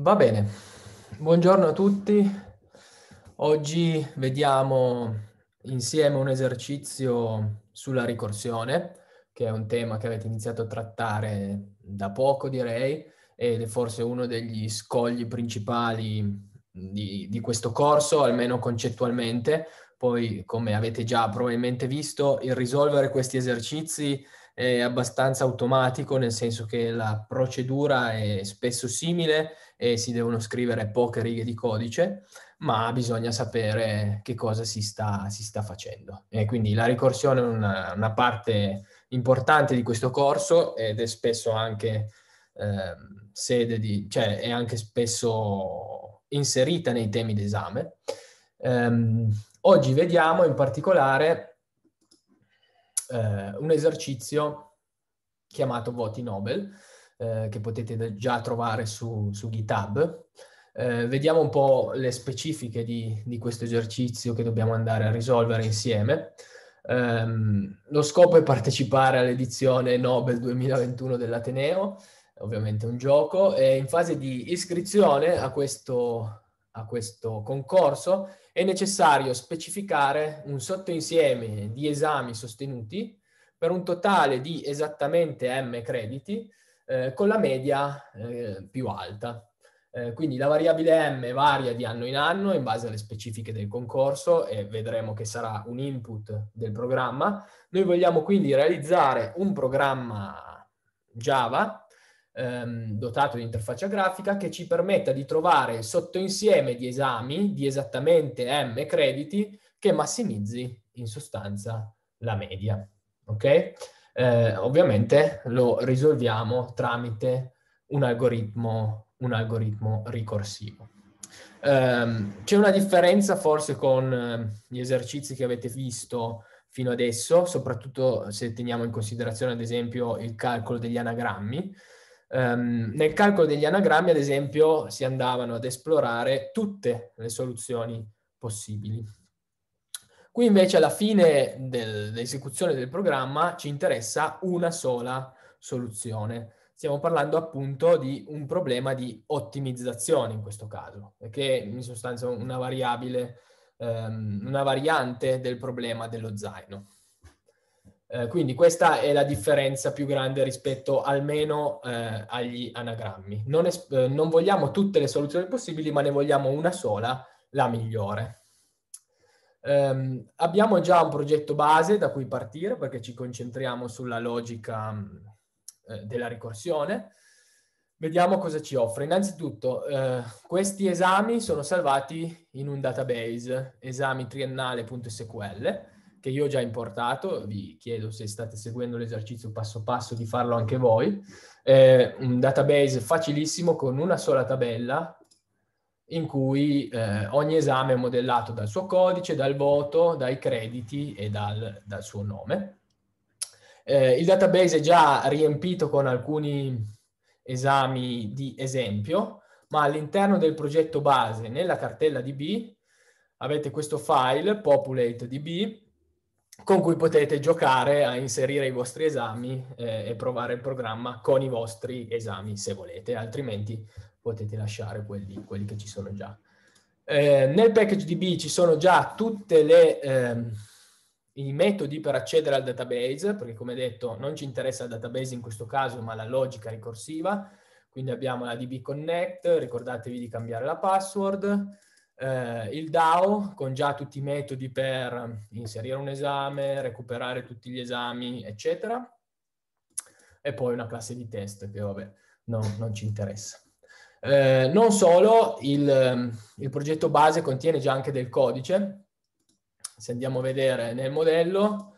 Va bene, buongiorno a tutti. Oggi vediamo insieme un esercizio sulla ricorsione, che è un tema che avete iniziato a trattare da poco, direi, ed è forse uno degli scogli principali di, di questo corso, almeno concettualmente. Poi, come avete già probabilmente visto, il risolvere questi esercizi è abbastanza automatico, nel senso che la procedura è spesso simile e si devono scrivere poche righe di codice, ma bisogna sapere che cosa si sta, si sta facendo. E quindi la ricorsione è una, una, parte importante di questo corso ed è spesso anche eh, sede di, cioè è anche spesso inserita nei temi d'esame. Um, oggi vediamo in particolare eh, un esercizio chiamato Voti Nobel, eh, che potete già trovare su, su GitHub. Eh, vediamo un po' le specifiche di, di, questo esercizio che dobbiamo andare a risolvere insieme. Um, lo scopo è partecipare all'edizione Nobel 2021 dell'Ateneo, ovviamente un gioco, e in fase di iscrizione a questo, a questo concorso è necessario specificare un sottoinsieme di esami sostenuti per un totale di esattamente m crediti eh, con la media eh, più alta. Eh, quindi la variabile m varia di anno in anno in base alle specifiche del concorso e vedremo che sarà un input del programma. Noi vogliamo quindi realizzare un programma Java ehm, dotato di interfaccia grafica che ci permetta di trovare il sottoinsieme di esami di esattamente m crediti che massimizzi in sostanza la media. Ok? Eh, ovviamente lo risolviamo tramite un algoritmo, un algoritmo ricorsivo. Um, c'è una differenza forse con uh, gli esercizi che avete visto fino adesso, soprattutto se teniamo in considerazione ad esempio il calcolo degli anagrammi, Um, nel calcolo degli anagrammi, ad esempio, si andavano ad esplorare tutte le soluzioni possibili. Qui invece alla fine del, dell'esecuzione del programma ci interessa una sola soluzione. Stiamo parlando appunto di un problema di ottimizzazione in questo caso, che è in sostanza una variabile, um, una variante del problema dello zaino. Eh, quindi questa è la differenza più grande rispetto almeno eh, agli anagrammi. Non, es- eh, non, vogliamo tutte le soluzioni possibili, ma ne vogliamo una sola, la migliore. Um, abbiamo già un progetto base da cui partire perché ci concentriamo sulla logica eh, della ricorsione. Vediamo cosa ci offre. Innanzitutto, eh, questi esami sono salvati in un database, esami triennale.sql, che io ho già importato, vi chiedo se state seguendo l'esercizio passo passo di farlo anche voi, eh, un database facilissimo con una sola tabella in cui eh, ogni esame è modellato dal suo codice, dal voto, dai crediti e dal, dal suo nome. Eh, il database è già riempito con alcuni esami di esempio, ma all'interno del progetto base, nella cartella DB, avete questo file, populate.db, con cui potete giocare a inserire i vostri esami eh, e provare il programma con i vostri esami se volete, altrimenti potete lasciare quelli, quelli che ci sono già. Eh, nel package DB ci sono già tutti ehm, i metodi per accedere al database, perché come detto non ci interessa il database in questo caso, ma la logica ricorsiva. Quindi abbiamo la DB Connect, ricordatevi di cambiare la password, eh, il DAO con già tutti i metodi per inserire un esame, recuperare tutti gli esami, eccetera. E poi una classe di test che vabbè, no, non ci interessa. Eh, non solo, il, il, progetto base contiene già anche del codice. Se andiamo a vedere nel modello,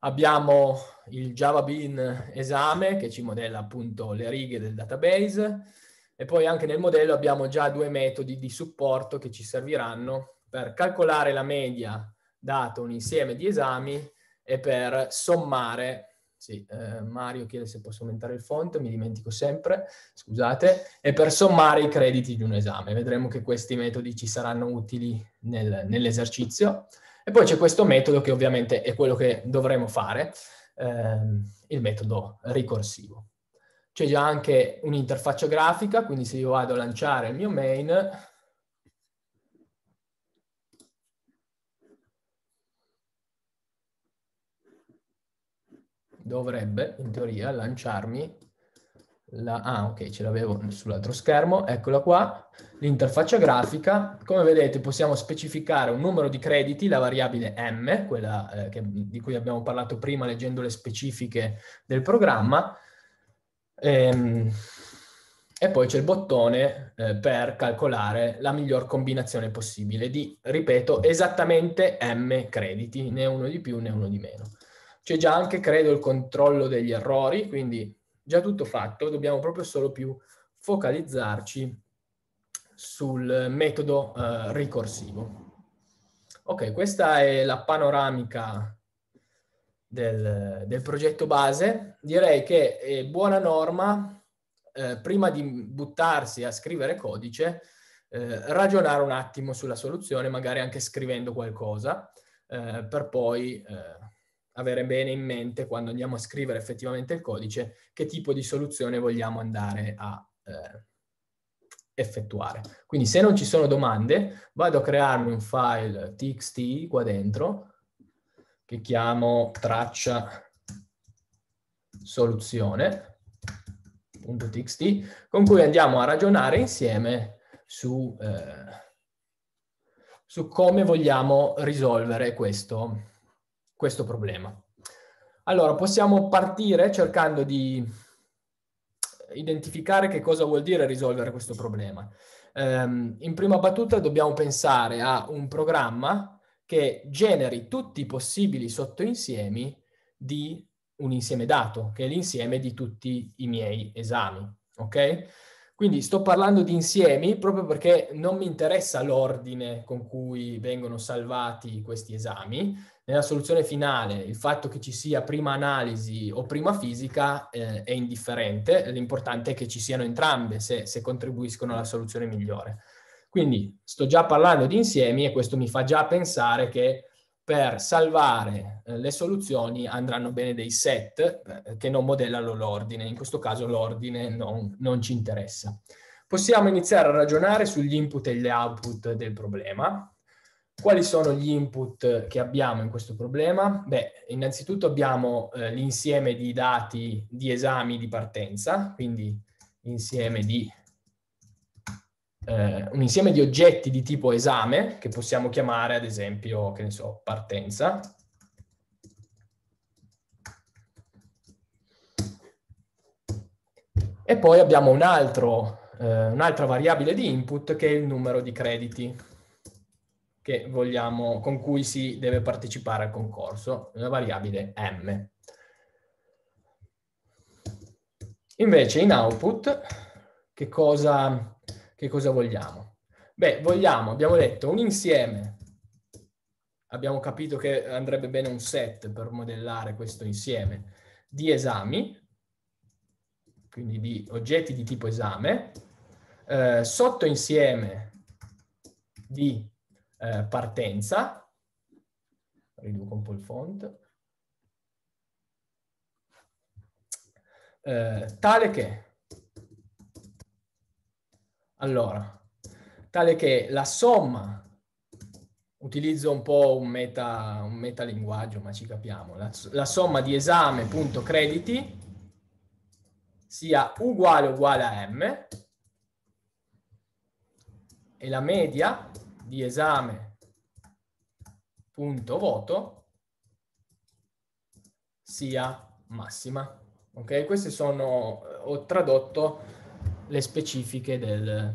abbiamo il Java Bean esame che ci modella appunto le righe del database e poi anche nel modello abbiamo già due metodi di supporto che ci serviranno per calcolare la media dato un insieme di esami e per sommare, sì, eh, Mario chiede se posso aumentare il font, mi dimentico sempre, scusate, e per sommare i crediti di un esame. Vedremo che questi metodi ci saranno utili nel, nell'esercizio. E poi c'è questo metodo che ovviamente è quello che dovremo fare, ehm, il metodo ricorsivo. C'è già anche un'interfaccia grafica, quindi se io vado a lanciare il mio main, dovrebbe in teoria lanciarmi la... Ah, ok, ce l'avevo sull'altro schermo, eccola qua, l'interfaccia grafica. Come vedete possiamo specificare un numero di crediti, la variabile m, quella eh, che, di cui abbiamo parlato prima leggendo le specifiche del programma, ehm, e poi c'è il bottone eh, per calcolare la miglior combinazione possibile di, ripeto, esattamente m crediti, né uno di più né uno di meno. C'è già anche, credo, il controllo degli errori, quindi già tutto fatto, dobbiamo proprio solo più focalizzarci sul metodo eh, ricorsivo. Ok, questa è la panoramica del, del progetto base. Direi che è buona norma, eh, prima di buttarsi a scrivere codice, eh, ragionare un attimo sulla soluzione, magari anche scrivendo qualcosa, eh, per poi eh, avere bene in mente quando andiamo a scrivere effettivamente il codice che tipo di soluzione vogliamo andare a eh, effettuare. Quindi se non ci sono domande, vado a crearmi un file txt qua dentro che chiamo traccia soluzione.txt con cui andiamo a ragionare insieme su, eh, su come vogliamo risolvere questo questo problema. Allora, possiamo partire cercando di identificare che cosa vuol dire risolvere questo problema. Um, in prima battuta dobbiamo pensare a un programma che generi tutti i possibili sottoinsiemi di un insieme dato, che è l'insieme di tutti i miei esami, ok? Quindi sto parlando di insiemi proprio perché non mi interessa l'ordine con cui vengono salvati questi esami. Nella soluzione finale il fatto che ci sia prima analisi o prima fisica eh, è indifferente, l'importante è che ci siano entrambe se, se contribuiscono alla soluzione migliore. Quindi sto già parlando di insiemi e questo mi fa già pensare che per salvare eh, le soluzioni andranno bene dei set eh, che non modellano l'ordine. In questo caso l'ordine non, non ci interessa. Possiamo iniziare a ragionare sugli input e gli output del problema. Quali sono gli input che abbiamo in questo problema? Beh, innanzitutto abbiamo eh, l'insieme di dati di esami di partenza, quindi l'insieme di eh, un insieme di oggetti di tipo esame, che possiamo chiamare ad esempio, che ne so, partenza. E poi abbiamo un eh, un'altra variabile di input che è il numero di crediti vogliamo, con cui si deve partecipare al concorso, la variabile m. Invece in output, che cosa, che cosa vogliamo? Beh, vogliamo, abbiamo detto, un insieme. Abbiamo capito che andrebbe bene un set per modellare questo insieme di esami, quindi di oggetti di tipo esame, eh, sottoinsieme di eh, partenza, riduco un po' il font, eh, tale che allora, tale che la somma, utilizzo un po' un, meta, un metalinguaggio, ma ci capiamo, la, la somma di esame.crediti sia uguale uguale a m e la media di esame.voto sia massima. Ok? Queste sono, ho tradotto le specifiche del,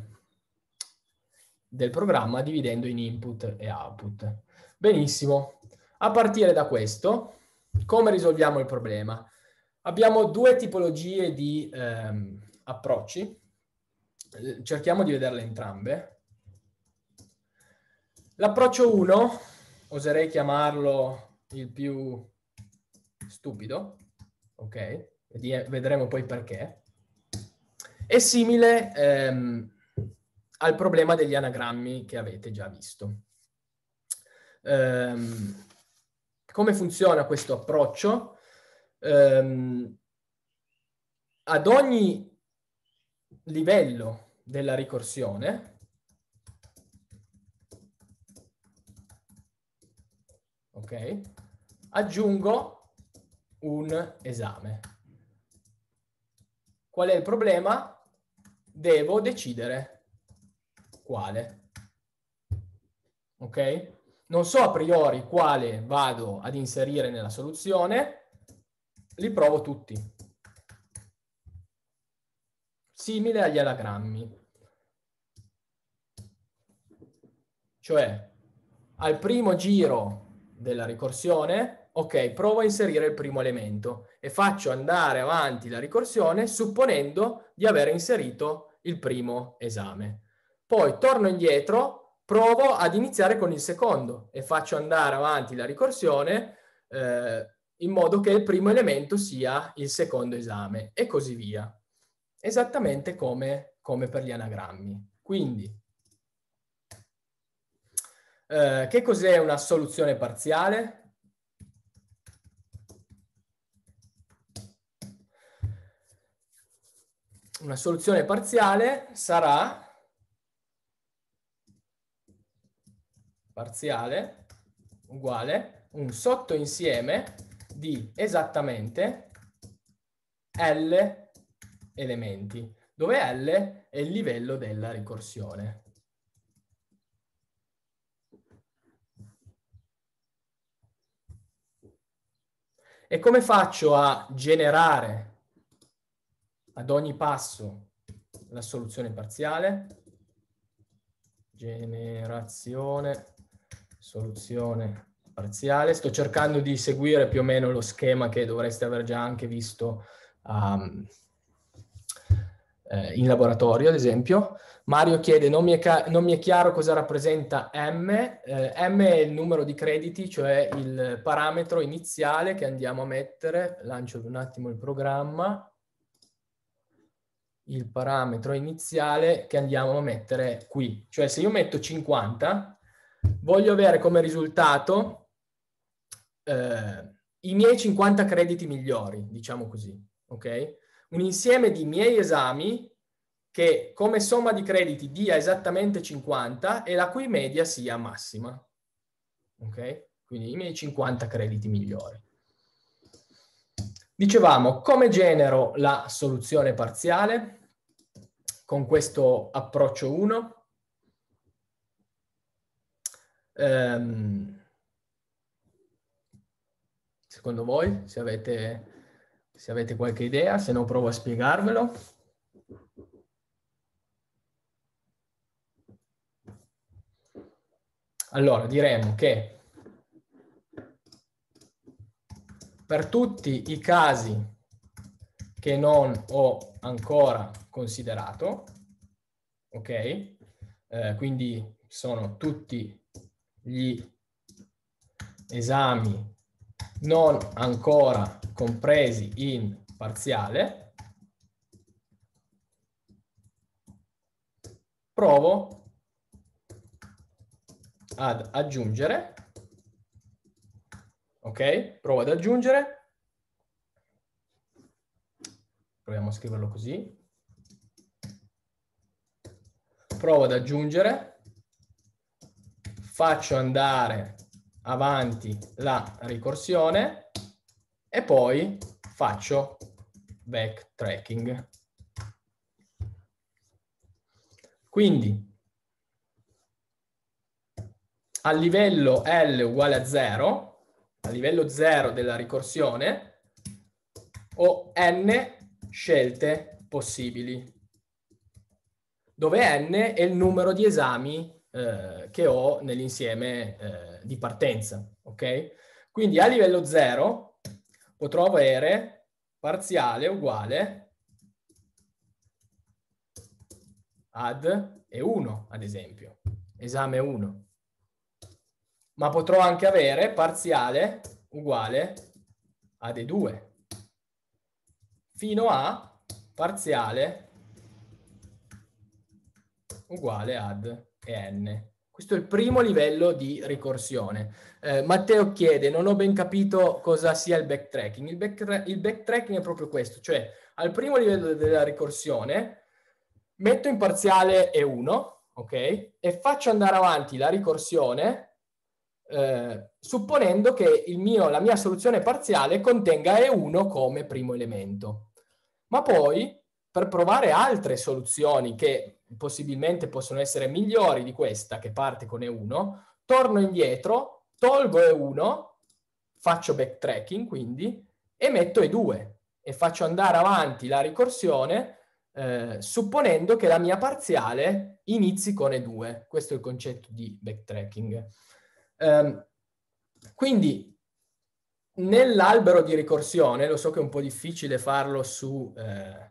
del programma dividendo in input e output. Benissimo. A partire da questo, come risolviamo il problema? Abbiamo due tipologie di ehm, approcci. Cerchiamo di vederle entrambe. L'approccio 1, oserei chiamarlo il più stupido, ok? Vedremo poi perché. È simile ehm, al problema degli anagrammi che avete già visto. Ehm, come funziona questo approccio? Ehm, ad ogni livello della ricorsione, ok, aggiungo un esame. Qual è il problema? Devo decidere quale. Ok? Non so a priori quale vado ad inserire nella soluzione, li provo tutti. Simile agli anagrammi. Cioè, al primo giro della ricorsione, ok, provo a inserire il primo elemento e faccio andare avanti la ricorsione supponendo di aver inserito il primo esame. Poi torno indietro provo ad iniziare con il secondo e faccio andare avanti la ricorsione eh, in modo che il primo elemento sia il secondo esame e così via. Esattamente come, come per gli anagrammi. Quindi, eh, che cos'è una soluzione parziale? Una soluzione parziale sarà parziale uguale un sottoinsieme di esattamente L elementi, dove L è il livello della ricorsione. E come faccio a generare ad ogni passo la soluzione parziale? Generazione soluzione parziale. Sto cercando di seguire più o meno lo schema che dovreste aver già anche visto um, eh, in laboratorio, ad esempio. Mario chiede, non mi è, non mi è chiaro cosa rappresenta M. Eh, M è il numero di crediti, cioè il parametro iniziale che andiamo a mettere. Lancio un attimo il programma. Il parametro iniziale che andiamo a mettere qui. Cioè se io metto 50, voglio avere come risultato eh, i miei 50 crediti migliori, diciamo così, ok? Un insieme di miei esami che come somma di crediti dia esattamente 50 e la cui media sia massima, ok? Quindi i miei 50 crediti migliori. Dicevamo, come genero la soluzione parziale? Con questo approccio 1, Ehm, secondo voi, se avete, se avete qualche idea, se no provo a spiegarvelo. Allora, diremo che per tutti i casi che non ho ancora considerato, ok? Eh, quindi sono tutti gli esami non ancora compresi in parziale, provo ad aggiungere, ok? Provo ad aggiungere, proviamo a scriverlo così, provo ad aggiungere faccio andare avanti la ricorsione e poi faccio backtracking. Quindi a livello L uguale a 0, a livello 0 della ricorsione, ho n scelte possibili, dove n è il numero di esami eh, che ho nell'insieme eh, di partenza, ok? Quindi a livello 0 potrò avere parziale uguale ad E1, ad esempio, esame 1. Ma potrò anche avere parziale uguale ad E2, fino a parziale uguale ad n. Questo è il primo livello di ricorsione. Eh, Matteo chiede, non ho ben capito cosa sia il backtracking. Il, backtra- il backtracking è proprio questo, cioè al primo livello della ricorsione metto in parziale E1, ok? E faccio andare avanti la ricorsione eh, supponendo che mio, la mia soluzione parziale contenga E1 come primo elemento. Ma poi, per provare altre soluzioni che possibilmente possono essere migliori di questa che parte con E1, torno indietro, tolgo E1, faccio backtracking quindi, e metto E2 e faccio andare avanti la ricorsione eh, supponendo che la mia parziale inizi con E2. Questo è il concetto di backtracking. Um, quindi nell'albero di ricorsione, lo so che è un po' difficile farlo su... Eh,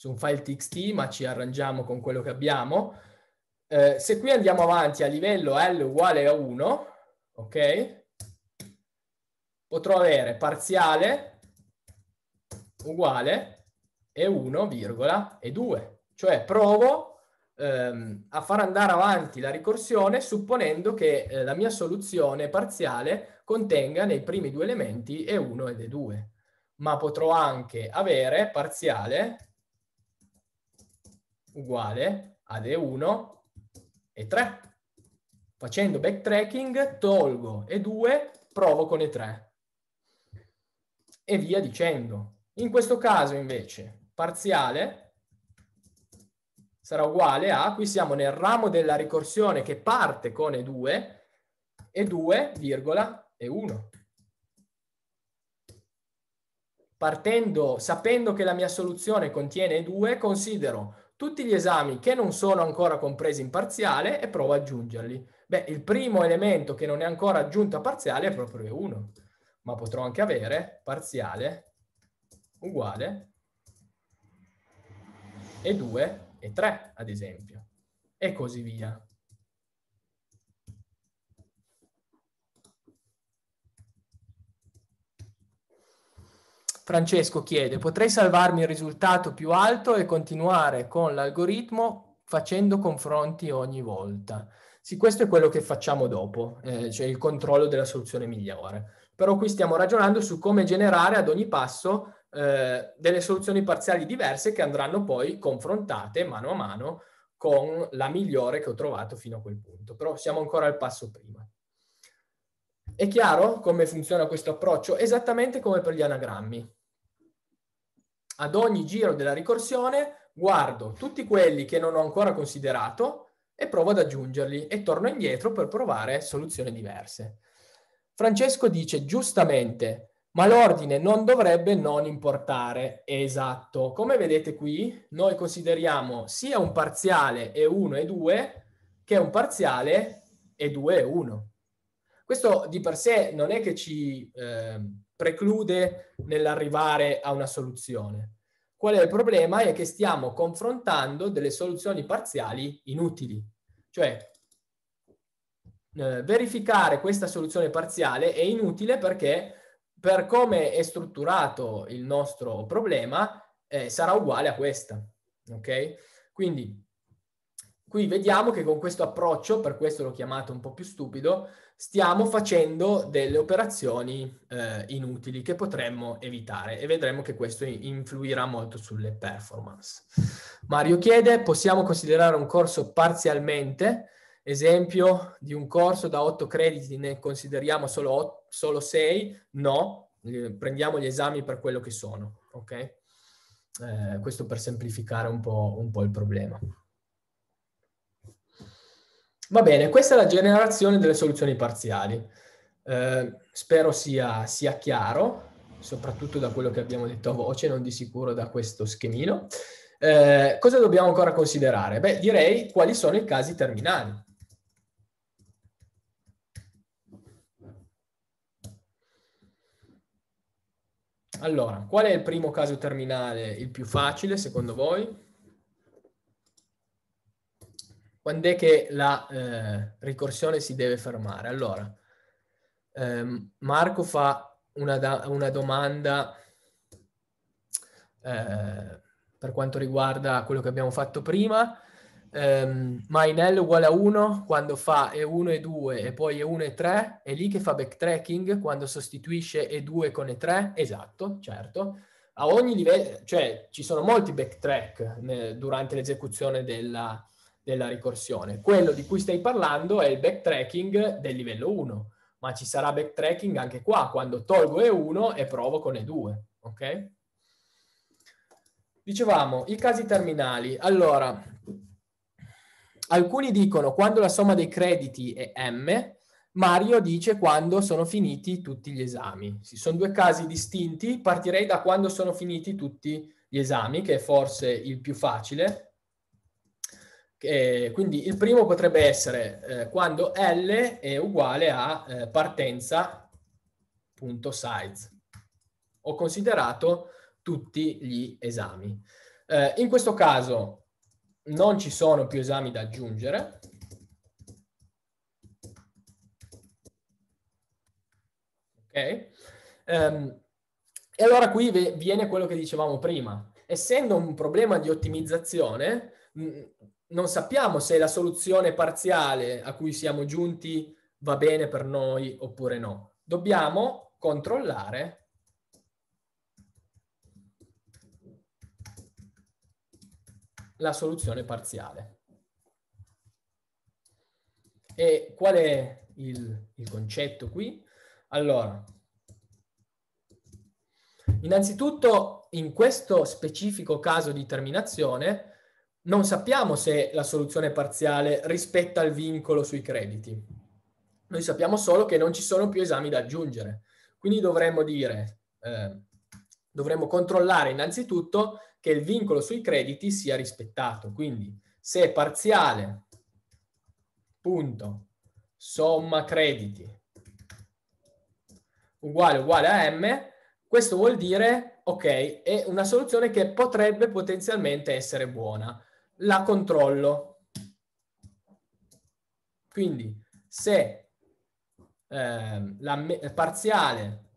su un file txt, ma ci arrangiamo con quello che abbiamo. Eh, se qui andiamo avanti a livello L uguale a 1, ok? Potrò avere parziale uguale e 1, virgola, e 2. Cioè provo ehm, a far andare avanti la ricorsione supponendo che eh, la mia soluzione parziale contenga nei primi due elementi E1 ed E2. Ma potrò anche avere parziale uguale ad E1 e 3. Facendo backtracking tolgo E2, provo con E3 e via dicendo. In questo caso invece parziale sarà uguale a, qui siamo nel ramo della ricorsione che parte con E2, E2, virgola, E1. Partendo, sapendo che la mia soluzione contiene E2, considero tutti gli esami che non sono ancora compresi in parziale e provo ad aggiungerli. Beh, il primo elemento che non è ancora aggiunto a parziale è proprio E1, ma potrò anche avere parziale uguale E2 e 3, ad esempio, e così via. Francesco chiede, potrei salvarmi il risultato più alto e continuare con l'algoritmo facendo confronti ogni volta? Sì, questo è quello che facciamo dopo, eh, cioè il controllo della soluzione migliore. Però qui stiamo ragionando su come generare ad ogni passo eh, delle soluzioni parziali diverse che andranno poi confrontate mano a mano con la migliore che ho trovato fino a quel punto. Però siamo ancora al passo prima. È chiaro come funziona questo approccio? Esattamente come per gli anagrammi ad ogni giro della ricorsione guardo tutti quelli che non ho ancora considerato e provo ad aggiungerli e torno indietro per provare soluzioni diverse. Francesco dice giustamente, ma l'ordine non dovrebbe non importare. Esatto. Come vedete qui, noi consideriamo sia un parziale E1 e 2 che un parziale E2 e 1. Questo di per sé non è che ci eh, preclude nell'arrivare a una soluzione. Qual è il problema? È che stiamo confrontando delle soluzioni parziali inutili. Cioè, eh, verificare questa soluzione parziale è inutile perché per come è strutturato il nostro problema eh, sarà uguale a questa. Ok? Quindi qui vediamo che con questo approccio, per questo l'ho chiamato un po' più stupido, stiamo facendo delle operazioni eh, inutili che potremmo evitare e vedremo che questo influirà molto sulle performance. Mario chiede, possiamo considerare un corso parzialmente? Esempio di un corso da 8 crediti ne consideriamo solo, 8, solo 6? No, prendiamo gli esami per quello che sono, ok? Eh, questo per semplificare un po', un po' il problema. Va bene, questa è la generazione delle soluzioni parziali. Eh, spero sia, sia, chiaro, soprattutto da quello che abbiamo detto a voce, non di sicuro da questo schemino. Eh, cosa dobbiamo ancora considerare? Beh, direi quali sono i casi terminali. Allora, qual è il primo caso terminale, il più facile secondo voi? quando è che la eh, ricorsione si deve fermare? Allora, ehm, Marco fa una, una domanda eh, per quanto riguarda quello che abbiamo fatto prima. Ehm, ma uguale a 1 quando fa E1 e 2 e poi E1 e 3, è lì che fa backtracking quando sostituisce E2 con E3? Esatto, certo. A ogni livello, cioè ci sono molti backtrack ne, durante l'esecuzione della, della ricorsione. Quello di cui stai parlando è il backtracking del livello 1, ma ci sarà backtracking anche qua quando tolgo E1 e provo con E2, ok? Dicevamo, i casi terminali. Allora, alcuni dicono quando la somma dei crediti è M, Mario dice quando sono finiti tutti gli esami. Sì, sono due casi distinti, partirei da quando sono finiti tutti gli esami, che è forse il più facile. Eh, quindi il primo potrebbe essere eh, quando L è uguale a eh, partenza.size. Ho considerato tutti gli esami. Eh, in questo caso non ci sono più esami da aggiungere. Ok? Um, e allora qui viene quello che dicevamo prima. Essendo un problema di ottimizzazione, non sappiamo se la soluzione parziale a cui siamo giunti va bene per noi oppure no. Dobbiamo controllare la soluzione parziale. E qual è il, il concetto qui? Allora, innanzitutto in questo specifico caso di terminazione non sappiamo se la soluzione parziale rispetta il vincolo sui crediti. Noi sappiamo solo che non ci sono più esami da aggiungere. Quindi dovremmo dire, eh, dovremmo controllare innanzitutto che il vincolo sui crediti sia rispettato. Quindi se parziale, punto, somma crediti uguale uguale a m, questo vuol dire, ok, è una soluzione che potrebbe potenzialmente essere buona. La controllo. Quindi se eh, la parziale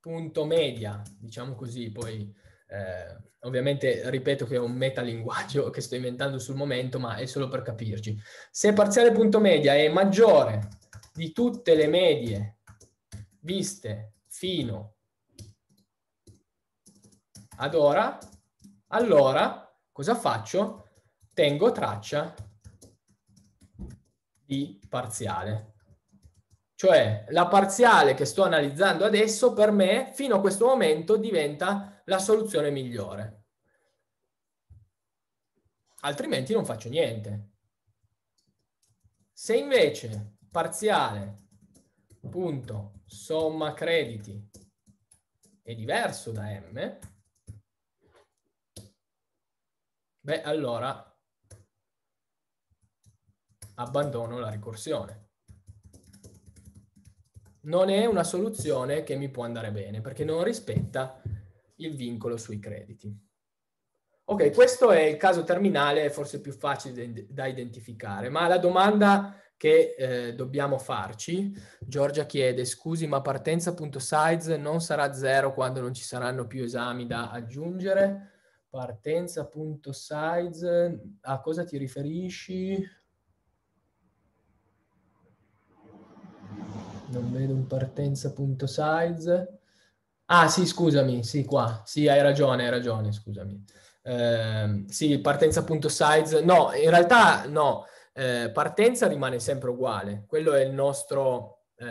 punto media, diciamo così, poi eh, ovviamente ripeto che è un metalinguaggio che sto inventando sul momento, ma è solo per capirci. Se parziale punto media è maggiore di tutte le medie viste fino ad ora, allora cosa faccio? Tengo traccia di parziale. Cioè la parziale che sto analizzando adesso per me fino a questo momento diventa la soluzione migliore. Altrimenti non faccio niente. Se invece parziale punto somma crediti è diverso da m, beh allora abbandono la ricorsione. Non è una soluzione che mi può andare bene perché non rispetta il vincolo sui crediti. Ok, questo è il caso terminale, forse più facile da identificare, ma la domanda che eh, dobbiamo farci. Giorgia chiede, scusi, ma partenza.size non sarà zero quando non ci saranno più esami da aggiungere? Partenza.size, a cosa ti riferisci? Non vedo un partenza.size. Ah, sì, scusami, sì, qua. Sì, hai ragione, hai ragione, scusami. Eh, sì, partenza.size. No, in realtà no eh, partenza rimane sempre uguale, quello è il nostro, eh,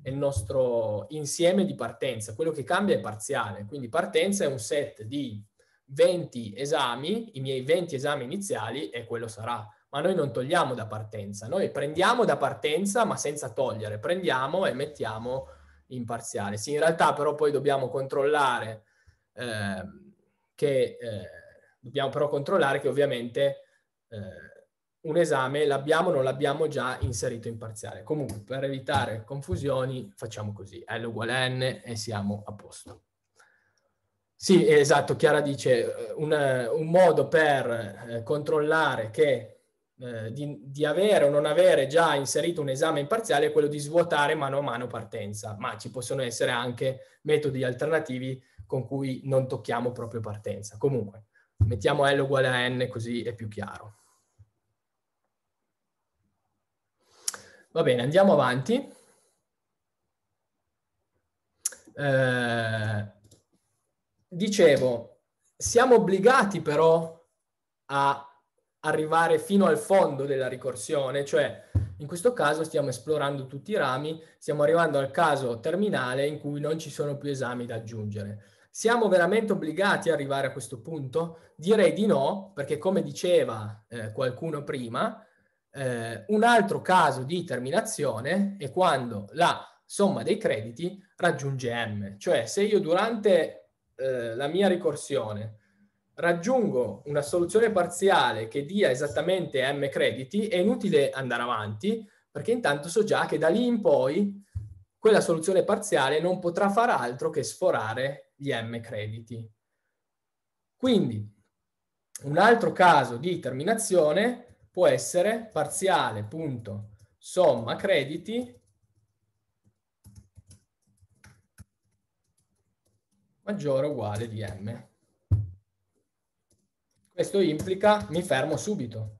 è il nostro insieme di partenza, quello che cambia è parziale, quindi partenza è un set di 20 esami, i miei 20 esami iniziali e quello sarà. Ma noi non togliamo da partenza, noi prendiamo da partenza ma senza togliere, prendiamo e mettiamo in parziale. Sì, in realtà però poi dobbiamo controllare eh, che, eh, dobbiamo però controllare che ovviamente eh, un esame l'abbiamo o non l'abbiamo già inserito in parziale. Comunque, per evitare confusioni, facciamo così. L uguale n e siamo a posto. Sì, esatto, Chiara dice eh, un, un modo per eh, controllare che eh, di, di, avere o non avere già inserito un esame in parziale è quello di svuotare mano a mano partenza, ma ci possono essere anche metodi alternativi con cui non tocchiamo proprio partenza. Comunque, mettiamo L uguale a N così è più chiaro. Va bene, andiamo avanti. Eh, dicevo, siamo obbligati però a arrivare fino al fondo della ricorsione, cioè in questo caso stiamo esplorando tutti i rami, stiamo arrivando al caso terminale in cui non ci sono più esami da aggiungere. Siamo veramente obbligati ad arrivare a questo punto? Direi di no, perché come diceva eh, qualcuno prima, eh, un altro caso di terminazione è quando la somma dei crediti raggiunge m, cioè se io durante eh, la mia ricorsione raggiungo una soluzione parziale che dia esattamente m crediti, è inutile andare avanti, perché intanto so già che da lì in poi quella soluzione parziale non potrà far altro che sforare gli m crediti. Quindi, un altro caso di terminazione può essere parziale punto somma crediti maggiore o uguale di m. Questo implica mi fermo subito.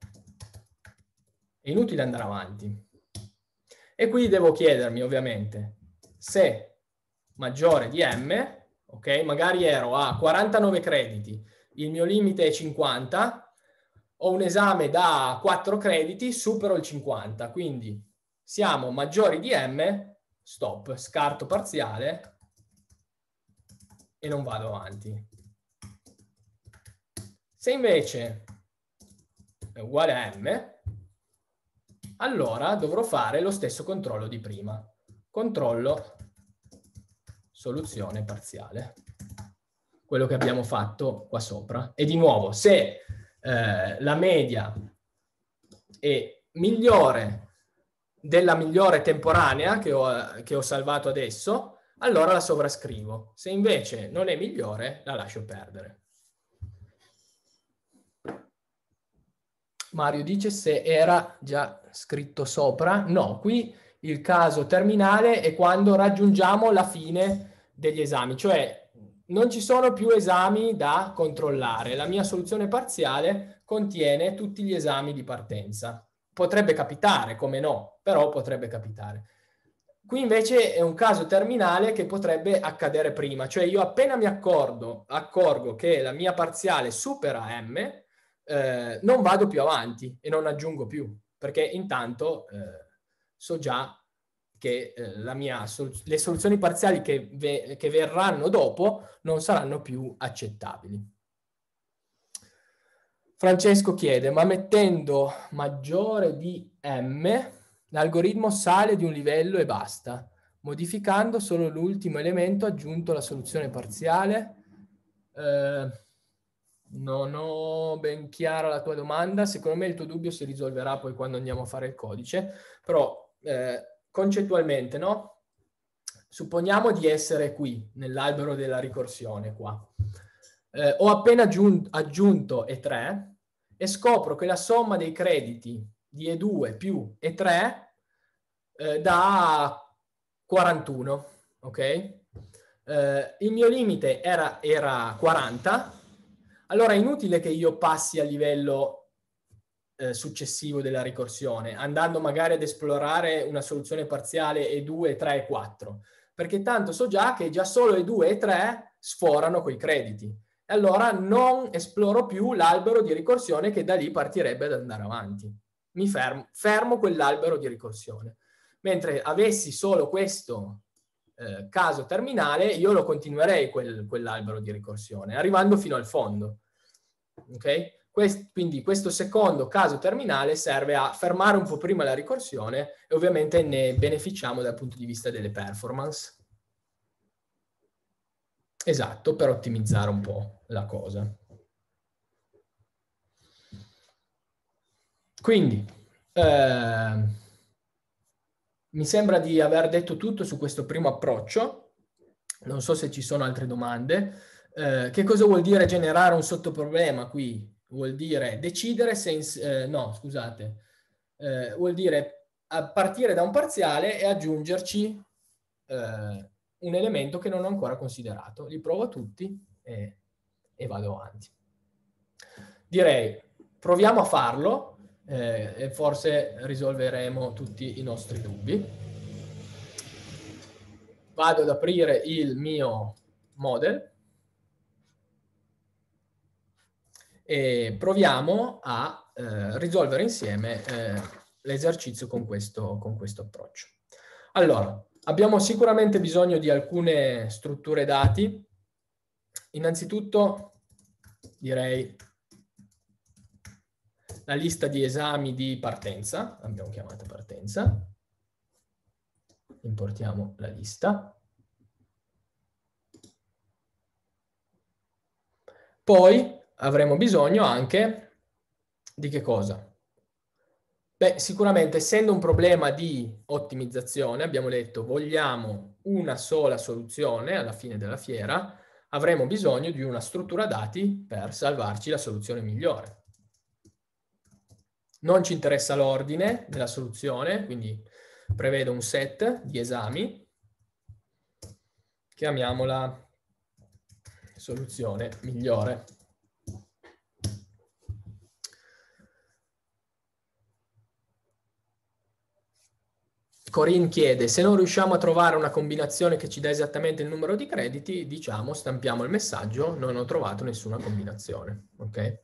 È inutile andare avanti. E qui devo chiedermi, ovviamente, se maggiore di m, ok, magari ero a 49 crediti, il mio limite è 50, ho un esame da 4 crediti, supero il 50, quindi siamo maggiori di m, stop, scarto parziale e non vado avanti. Se invece è uguale a m, allora dovrò fare lo stesso controllo di prima. Controllo soluzione parziale. Quello che abbiamo fatto qua sopra. E di nuovo, se eh, la media è migliore della migliore temporanea che ho, che ho salvato adesso, allora la sovrascrivo. Se invece non è migliore, la lascio perdere. Mario dice se era già scritto sopra. No, qui il caso terminale è quando raggiungiamo la fine degli esami, cioè non ci sono più esami da controllare. La mia soluzione parziale contiene tutti gli esami di partenza. Potrebbe capitare, come no, però potrebbe capitare. Qui invece è un caso terminale che potrebbe accadere prima, cioè io appena mi accorgo, accorgo che la mia parziale supera m, eh, non vado più avanti e non aggiungo più, perché intanto eh, so già che eh, mia, le soluzioni parziali che, ve, che verranno dopo non saranno più accettabili. Francesco chiede, ma mettendo maggiore di m, l'algoritmo sale di un livello e basta, modificando solo l'ultimo elemento aggiunto alla soluzione parziale? Eh, non ho ben chiara la tua domanda, secondo me il tuo dubbio si risolverà poi quando andiamo a fare il codice, però eh, concettualmente, no? Supponiamo di essere qui, nell'albero della ricorsione qua. Eh, ho appena aggiunto, aggiunto E3 e scopro che la somma dei crediti di E2 più E3 eh, dà 41, ok? Eh, il mio limite era, era 40, allora è inutile che io passi a livello eh, successivo della ricorsione, andando magari ad esplorare una soluzione parziale E2, 3 e 4, perché tanto so già che già solo E2 e 3 sforano quei crediti. E allora non esploro più l'albero di ricorsione che da lì partirebbe ad andare avanti. Mi fermo, fermo quell'albero di ricorsione. Mentre avessi solo questo eh, caso terminale, io lo continuerei quel, quell'albero di ricorsione, arrivando fino al fondo. Okay? Quest, quindi questo secondo caso terminale serve a fermare un po' prima la ricorsione e ovviamente ne beneficiamo dal punto di vista delle performance. Esatto, per ottimizzare un po' la cosa. Quindi, eh, mi sembra di aver detto tutto su questo primo approccio. Non so se ci sono altre domande. Eh, che cosa vuol dire generare un sottoproblema qui? Vuol dire decidere se... Eh, no, scusate. Eh, vuol dire partire da un parziale e aggiungerci eh, un elemento che non ho ancora considerato. Li provo tutti e, e vado avanti. Direi, proviamo a farlo. eh, e forse risolveremo tutti i nostri dubbi. Vado ad aprire il mio model e proviamo a eh, risolvere insieme eh, l'esercizio con questo, con questo approccio. Allora, abbiamo sicuramente bisogno di alcune strutture dati. Innanzitutto direi la lista di esami di partenza, l'abbiamo chiamata partenza. Importiamo la lista. Poi avremo bisogno anche di che cosa? Beh, sicuramente essendo un problema di ottimizzazione, abbiamo detto vogliamo una sola soluzione alla fine della fiera, avremo bisogno di una struttura dati per salvarci la soluzione migliore. Non ci interessa l'ordine della soluzione, quindi prevedo un set di esami, chiamiamola soluzione migliore. Corinne chiede, se non riusciamo a trovare una combinazione che ci dà esattamente il numero di crediti, diciamo, stampiamo il messaggio, non ho trovato nessuna combinazione. Ok?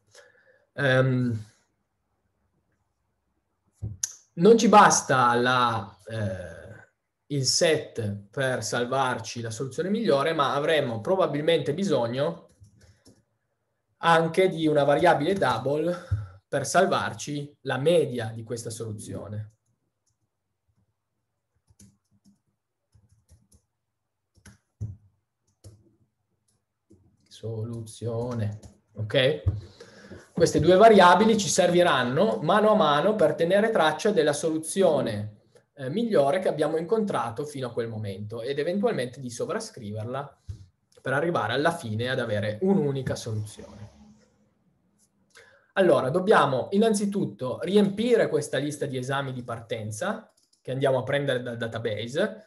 Um, non ci basta la, eh, il set per salvarci la soluzione migliore, ma avremo probabilmente bisogno anche di una variabile double per salvarci la media di questa soluzione. Soluzione. Ok? Queste due variabili ci serviranno mano a mano per tenere traccia della soluzione eh, migliore che abbiamo incontrato fino a quel momento ed eventualmente di sovrascriverla per arrivare alla fine ad avere un'unica soluzione. Allora, dobbiamo innanzitutto riempire questa lista di esami di partenza che andiamo a prendere dal database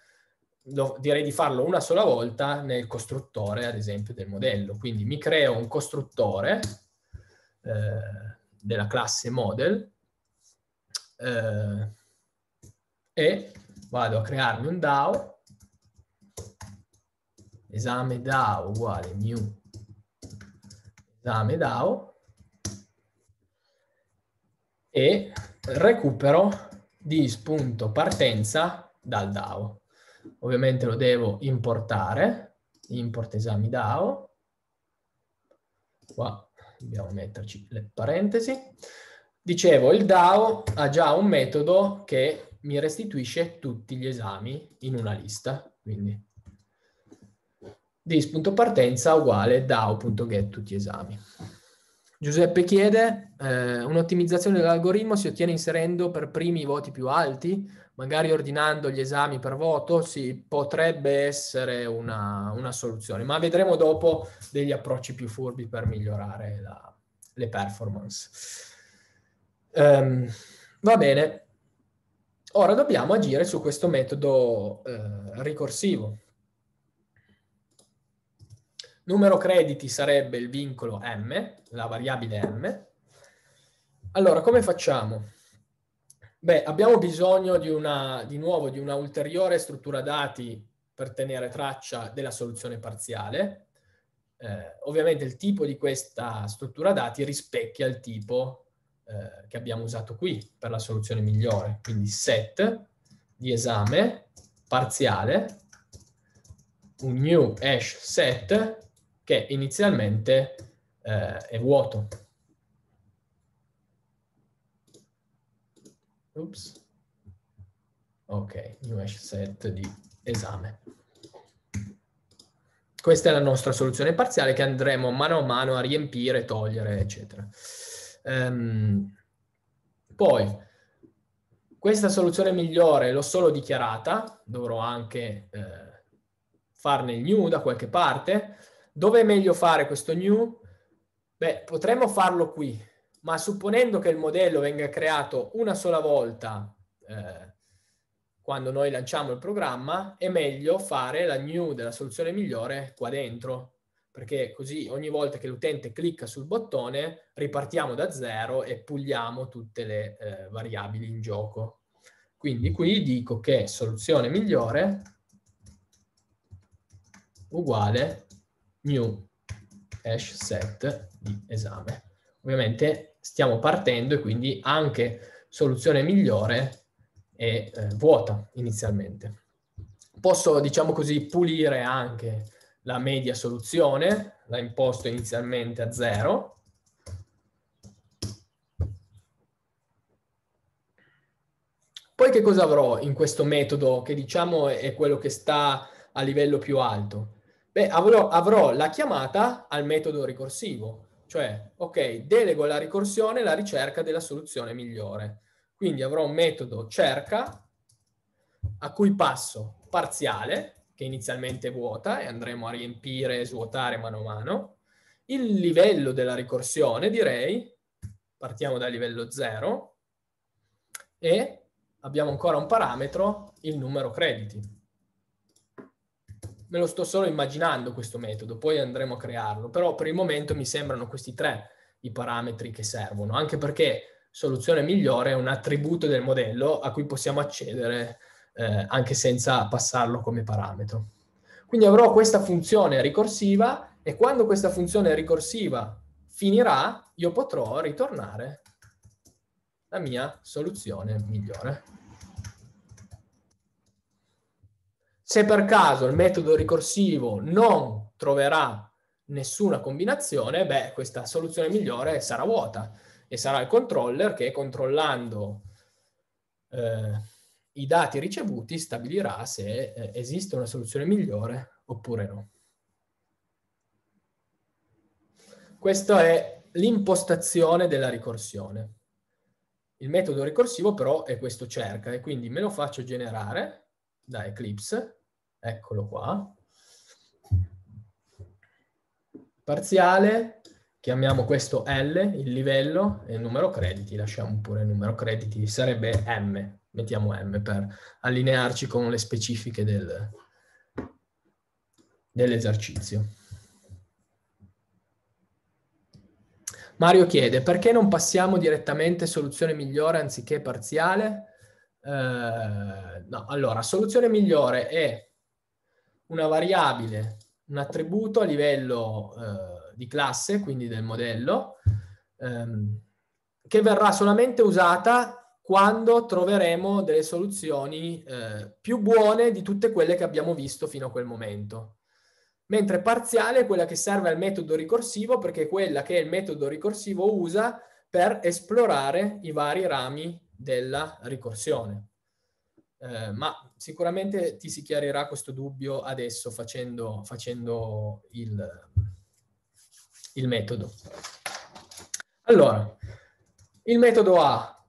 lo, direi di farlo una sola volta nel costruttore, ad esempio, del modello. Quindi mi creo un costruttore eh, della classe model eh, e vado a crearmi un DAO, esame DAO uguale new esame DAO e recupero di spunto partenza dal DAO. Ovviamente lo devo importare, import esami DAO. Qua dobbiamo metterci le parentesi. Dicevo, il DAO ha già un metodo che mi restituisce tutti gli esami in una lista. Quindi dis.partenza uguale DAO.get tutti gli esami. Giuseppe chiede, eh, un'ottimizzazione dell'algoritmo si ottiene inserendo per primi i voti più alti? Magari ordinando gli esami per voto, sì, potrebbe essere una, una soluzione, ma vedremo dopo degli approcci più furbi per migliorare la, le performance. Um, va bene, ora dobbiamo agire su questo metodo eh, ricorsivo. Numero crediti sarebbe il vincolo m, la variabile m. Allora, come facciamo? Beh, abbiamo bisogno di, una, di nuovo di una ulteriore struttura dati per tenere traccia della soluzione parziale. Eh, ovviamente il tipo di questa struttura dati rispecchia il tipo eh, che abbiamo usato qui per la soluzione migliore. Quindi set di esame parziale, un new hash set che inizialmente eh, è vuoto. Oops. Ok, new hash set di esame. Questa è la nostra soluzione parziale che andremo mano a mano a riempire, togliere, eccetera. Um, poi, questa soluzione migliore l'ho solo dichiarata, dovrò anche eh, farne il new da qualche parte. Dove è meglio fare questo new? Beh, potremmo farlo qui, ma supponendo che il modello venga creato una sola volta eh, quando noi lanciamo il programma, è meglio fare la new della soluzione migliore qua dentro, perché così ogni volta che l'utente clicca sul bottone ripartiamo da zero e puliamo tutte le eh, variabili in gioco. Quindi qui dico che soluzione migliore uguale new hash set di esame. Ovviamente stiamo partendo e quindi anche soluzione migliore è eh, vuota inizialmente. Posso, diciamo così, pulire anche la media soluzione, la imposto inizialmente a 0. Poi che cosa avrò in questo metodo che diciamo è quello che sta a livello più alto? Beh, avrò, avrò la chiamata al metodo ricorsivo, cioè, ok, delego alla ricorsione la ricerca della soluzione migliore. Quindi avrò un metodo cerca a cui passo parziale, che inizialmente è vuota, e andremo a riempire e svuotare mano a mano. Il livello della ricorsione, direi, partiamo dal livello 0, e abbiamo ancora un parametro, il numero crediti me lo sto solo immaginando questo metodo, poi andremo a crearlo, però per il momento mi sembrano questi tre i parametri che servono, anche perché soluzione migliore è un attributo del modello a cui possiamo accedere eh, anche senza passarlo come parametro. Quindi avrò questa funzione ricorsiva e quando questa funzione ricorsiva finirà, io potrò ritornare la mia soluzione migliore. Se per caso il metodo ricorsivo non troverà nessuna combinazione, beh, questa soluzione migliore sarà vuota e sarà il controller che controllando eh, i dati ricevuti stabilirà se eh, esiste una soluzione migliore oppure no. Questa è l'impostazione della ricorsione. Il metodo ricorsivo però è questo cerca e quindi me lo faccio generare da Eclipse eccolo qua, parziale, chiamiamo questo L, il livello, e il numero crediti, lasciamo pure il numero crediti, sarebbe M, mettiamo M per allinearci con le specifiche del, dell'esercizio. Mario chiede, perché non passiamo direttamente soluzione migliore anziché parziale? Eh, no, allora, soluzione migliore è una variabile, un attributo a livello eh, di classe, quindi del modello, ehm, che verrà solamente usata quando troveremo delle soluzioni eh, più buone di tutte quelle che abbiamo visto fino a quel momento. Mentre parziale è quella che serve al metodo ricorsivo perché è quella che il metodo ricorsivo usa per esplorare i vari rami della ricorsione. Eh, ma sicuramente ti si chiarirà questo dubbio adesso facendo, facendo il, il metodo. Allora, il metodo A,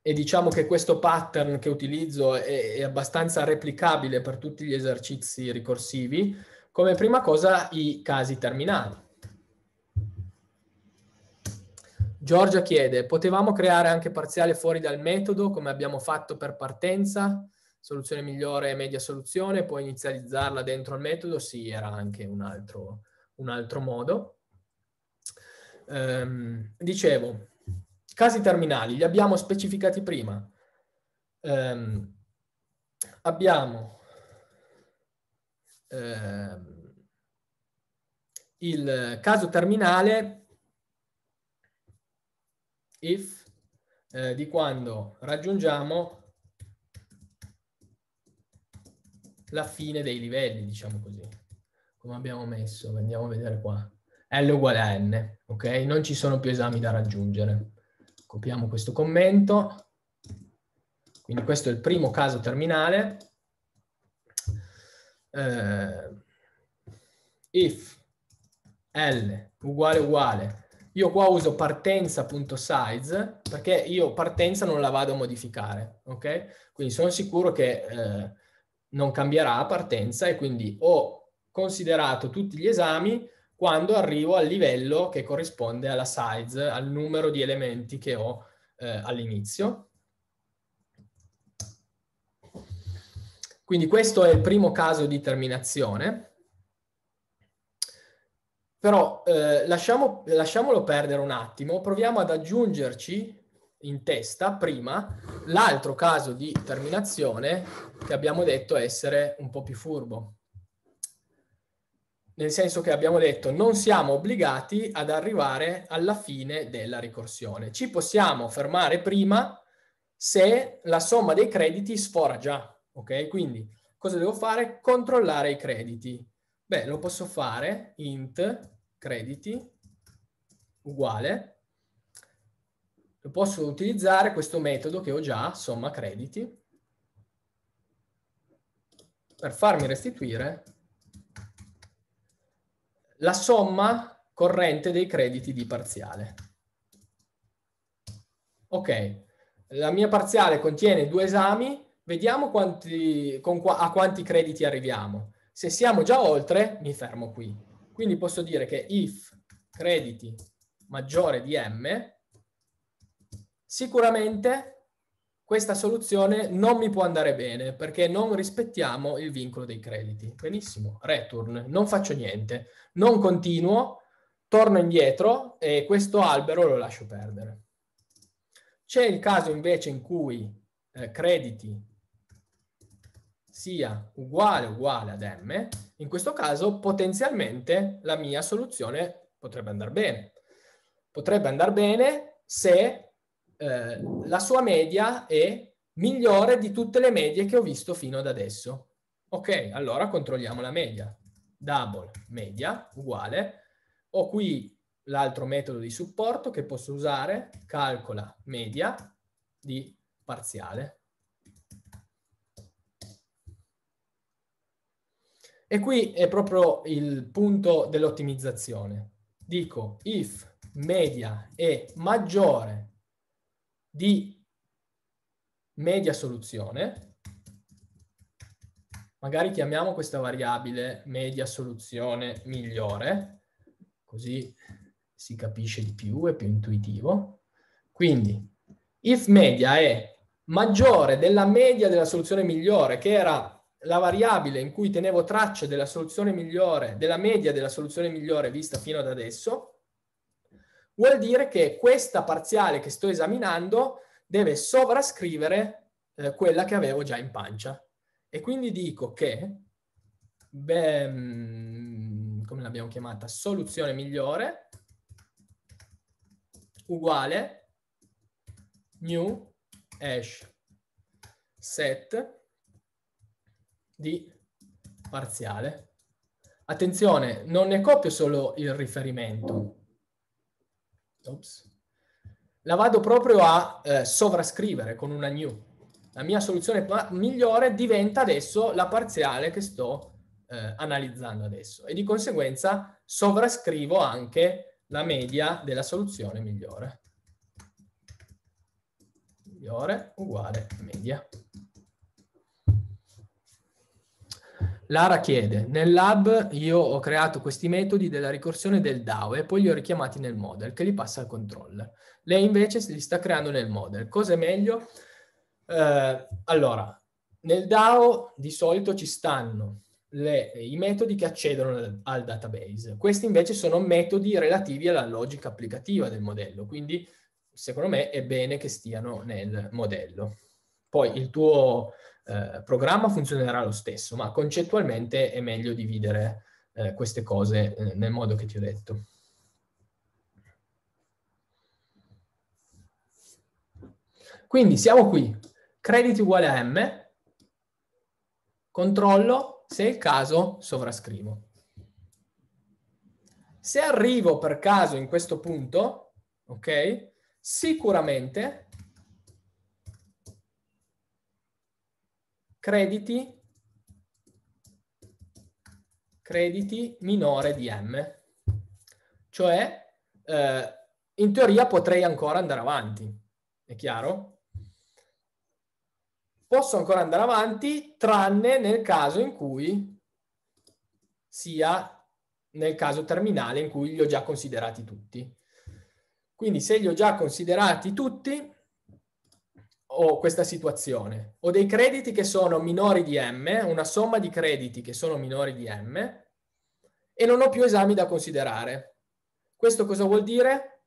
e diciamo che questo pattern che utilizzo è, è abbastanza replicabile per tutti gli esercizi ricorsivi, come prima cosa i casi terminali. Giorgia chiede, potevamo creare anche parziale fuori dal metodo come abbiamo fatto per partenza? Soluzione migliore media soluzione, puoi inizializzarla dentro il metodo? Sì, era anche un altro, un altro modo. Um, dicevo, casi terminali, li abbiamo specificati prima. Um, abbiamo um, il caso terminale if eh, di quando raggiungiamo la fine dei livelli, diciamo così. Come abbiamo messo, andiamo a vedere qua. L uguale a n, ok? Non ci sono più esami da raggiungere. Copiamo questo commento. Quindi questo è il primo caso terminale. Uh, if L uguale uguale io qua uso partenza.size perché io partenza non la vado a modificare, ok? Quindi sono sicuro che eh, non cambierà partenza e quindi ho considerato tutti gli esami quando arrivo al livello che corrisponde alla size, al numero di elementi che ho eh, all'inizio. Quindi questo è il primo caso di terminazione. Però eh, lasciamo, lasciamolo perdere un attimo, proviamo ad aggiungerci in testa prima l'altro caso di terminazione che abbiamo detto essere un po' più furbo. Nel senso che abbiamo detto non siamo obbligati ad arrivare alla fine della ricorsione. Ci possiamo fermare prima se la somma dei crediti sfora già. Ok? Quindi cosa devo fare? Controllare i crediti. Beh, lo posso fare int crediti uguale posso utilizzare questo metodo che ho già, somma crediti, per farmi restituire la somma corrente dei crediti di parziale. Ok, la mia parziale contiene due esami, vediamo quanti, qua, a quanti crediti arriviamo. Se siamo già oltre, mi fermo qui. Quindi posso dire che if crediti maggiore di m, Sicuramente questa soluzione non mi può andare bene perché non rispettiamo il vincolo dei crediti. Benissimo, return, non faccio niente, non continuo, torno indietro e questo albero lo lascio perdere. C'è il caso invece in cui eh, crediti sia uguale uguale ad m, in questo caso potenzialmente la mia soluzione potrebbe andare bene. Potrebbe andare bene se eh, la sua media è migliore di tutte le medie che ho visto fino ad adesso. Ok, allora controlliamo la media. Double media uguale. Ho qui l'altro metodo di supporto che posso usare, calcola media di parziale. E qui è proprio il punto dell'ottimizzazione. Dico if media è maggiore di media soluzione, magari chiamiamo questa variabile media soluzione migliore, così si capisce di più, è più intuitivo. Quindi, if media è maggiore della media della soluzione migliore, che era la variabile in cui tenevo traccia della soluzione migliore, della media della soluzione migliore vista fino ad adesso, vuol dire che questa parziale che sto esaminando deve sovrascrivere eh, quella che avevo già in pancia. E quindi dico che, beh, mm, come l'abbiamo chiamata, soluzione migliore uguale new hash set di parziale. Attenzione, non ne copio solo il riferimento, Ops. La vado proprio a eh, sovrascrivere con una new. La mia soluzione migliore diventa adesso la parziale che sto eh, analizzando adesso e di conseguenza sovrascrivo anche la media della soluzione migliore. Migliore uguale media. Lara chiede, nel lab io ho creato questi metodi della ricorsione del DAO e poi li ho richiamati nel model che li passa al controller. Lei invece li sta creando nel model. Cosa è meglio? Eh, allora, nel DAO di solito ci stanno le, i metodi che accedono al, al database. Questi invece sono metodi relativi alla logica applicativa del modello, quindi secondo me è bene che stiano nel modello. Poi il tuo eh, programma funzionerà lo stesso, ma concettualmente è meglio dividere eh, queste cose eh, nel modo che ti ho detto. Quindi siamo qui, crediti uguale a m, controllo, se è il caso sovrascrivo. Se arrivo per caso in questo punto, ok, sicuramente crediti, crediti minore di m. Cioè, eh, in teoria potrei ancora andare avanti. È chiaro? Posso ancora andare avanti, tranne nel caso in cui sia nel caso terminale in cui li ho già considerati tutti. Quindi se li ho già considerati tutti, ho questa situazione. Ho dei crediti che sono minori di m, una somma di crediti che sono minori di m, e non ho più esami da considerare. Questo cosa vuol dire?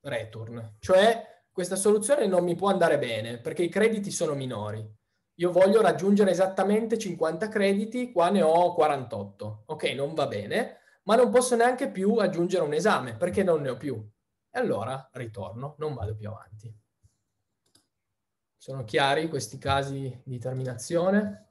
Return, cioè questa soluzione non mi può andare bene perché i crediti sono minori. Io voglio raggiungere esattamente 50 crediti, qua ne ho 48. Ok, non va bene, ma non posso neanche più aggiungere un esame perché non ne ho più. E allora ritorno, non vado più avanti. Sono chiari questi casi di terminazione?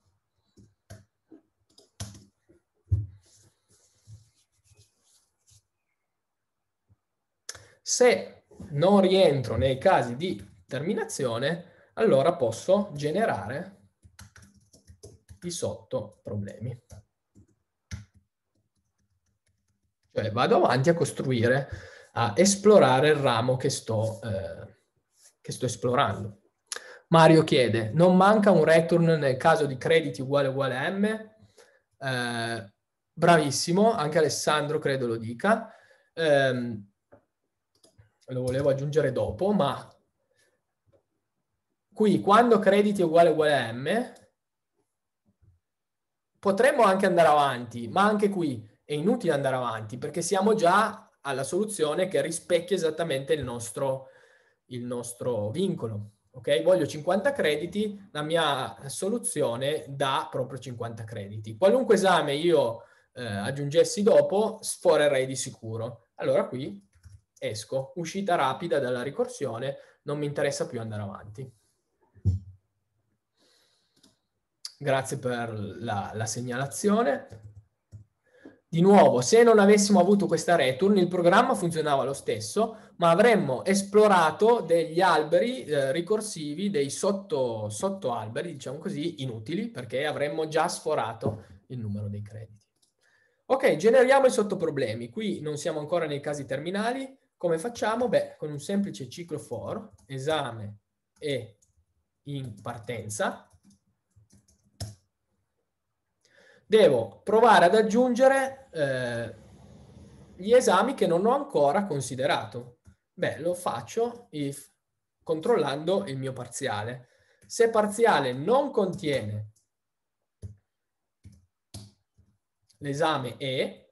Se non rientro nei casi di terminazione, allora posso generare i sotto problemi. Cioè vado avanti a costruire, a esplorare il ramo che sto, eh, che sto esplorando. Mario chiede, non manca un return nel caso di crediti uguale uguale a m? Eh, bravissimo, anche Alessandro credo lo dica. Eh, lo volevo aggiungere dopo, ma qui quando crediti uguale uguale a m, potremmo anche andare avanti, ma anche qui è inutile andare avanti perché siamo già alla soluzione che rispecchia esattamente il nostro, il nostro vincolo. Ok, voglio 50 crediti, la mia soluzione dà proprio 50 crediti. Qualunque esame io eh, aggiungessi dopo, sforerei di sicuro. Allora qui esco, uscita rapida dalla ricorsione, non mi interessa più andare avanti. Grazie per la, la segnalazione. Di nuovo, se non avessimo avuto questa return, il programma funzionava lo stesso, ma avremmo esplorato degli alberi eh, ricorsivi, dei sotto, sotto alberi, diciamo così, inutili, perché avremmo già sforato il numero dei crediti. Ok, generiamo i sottoproblemi. Qui non siamo ancora nei casi terminali, come facciamo? Beh, con un semplice ciclo for, esame e in partenza, devo provare ad aggiungere eh, gli esami che non ho ancora considerato. Beh, lo faccio if controllando il mio parziale. Se parziale non contiene l'esame E,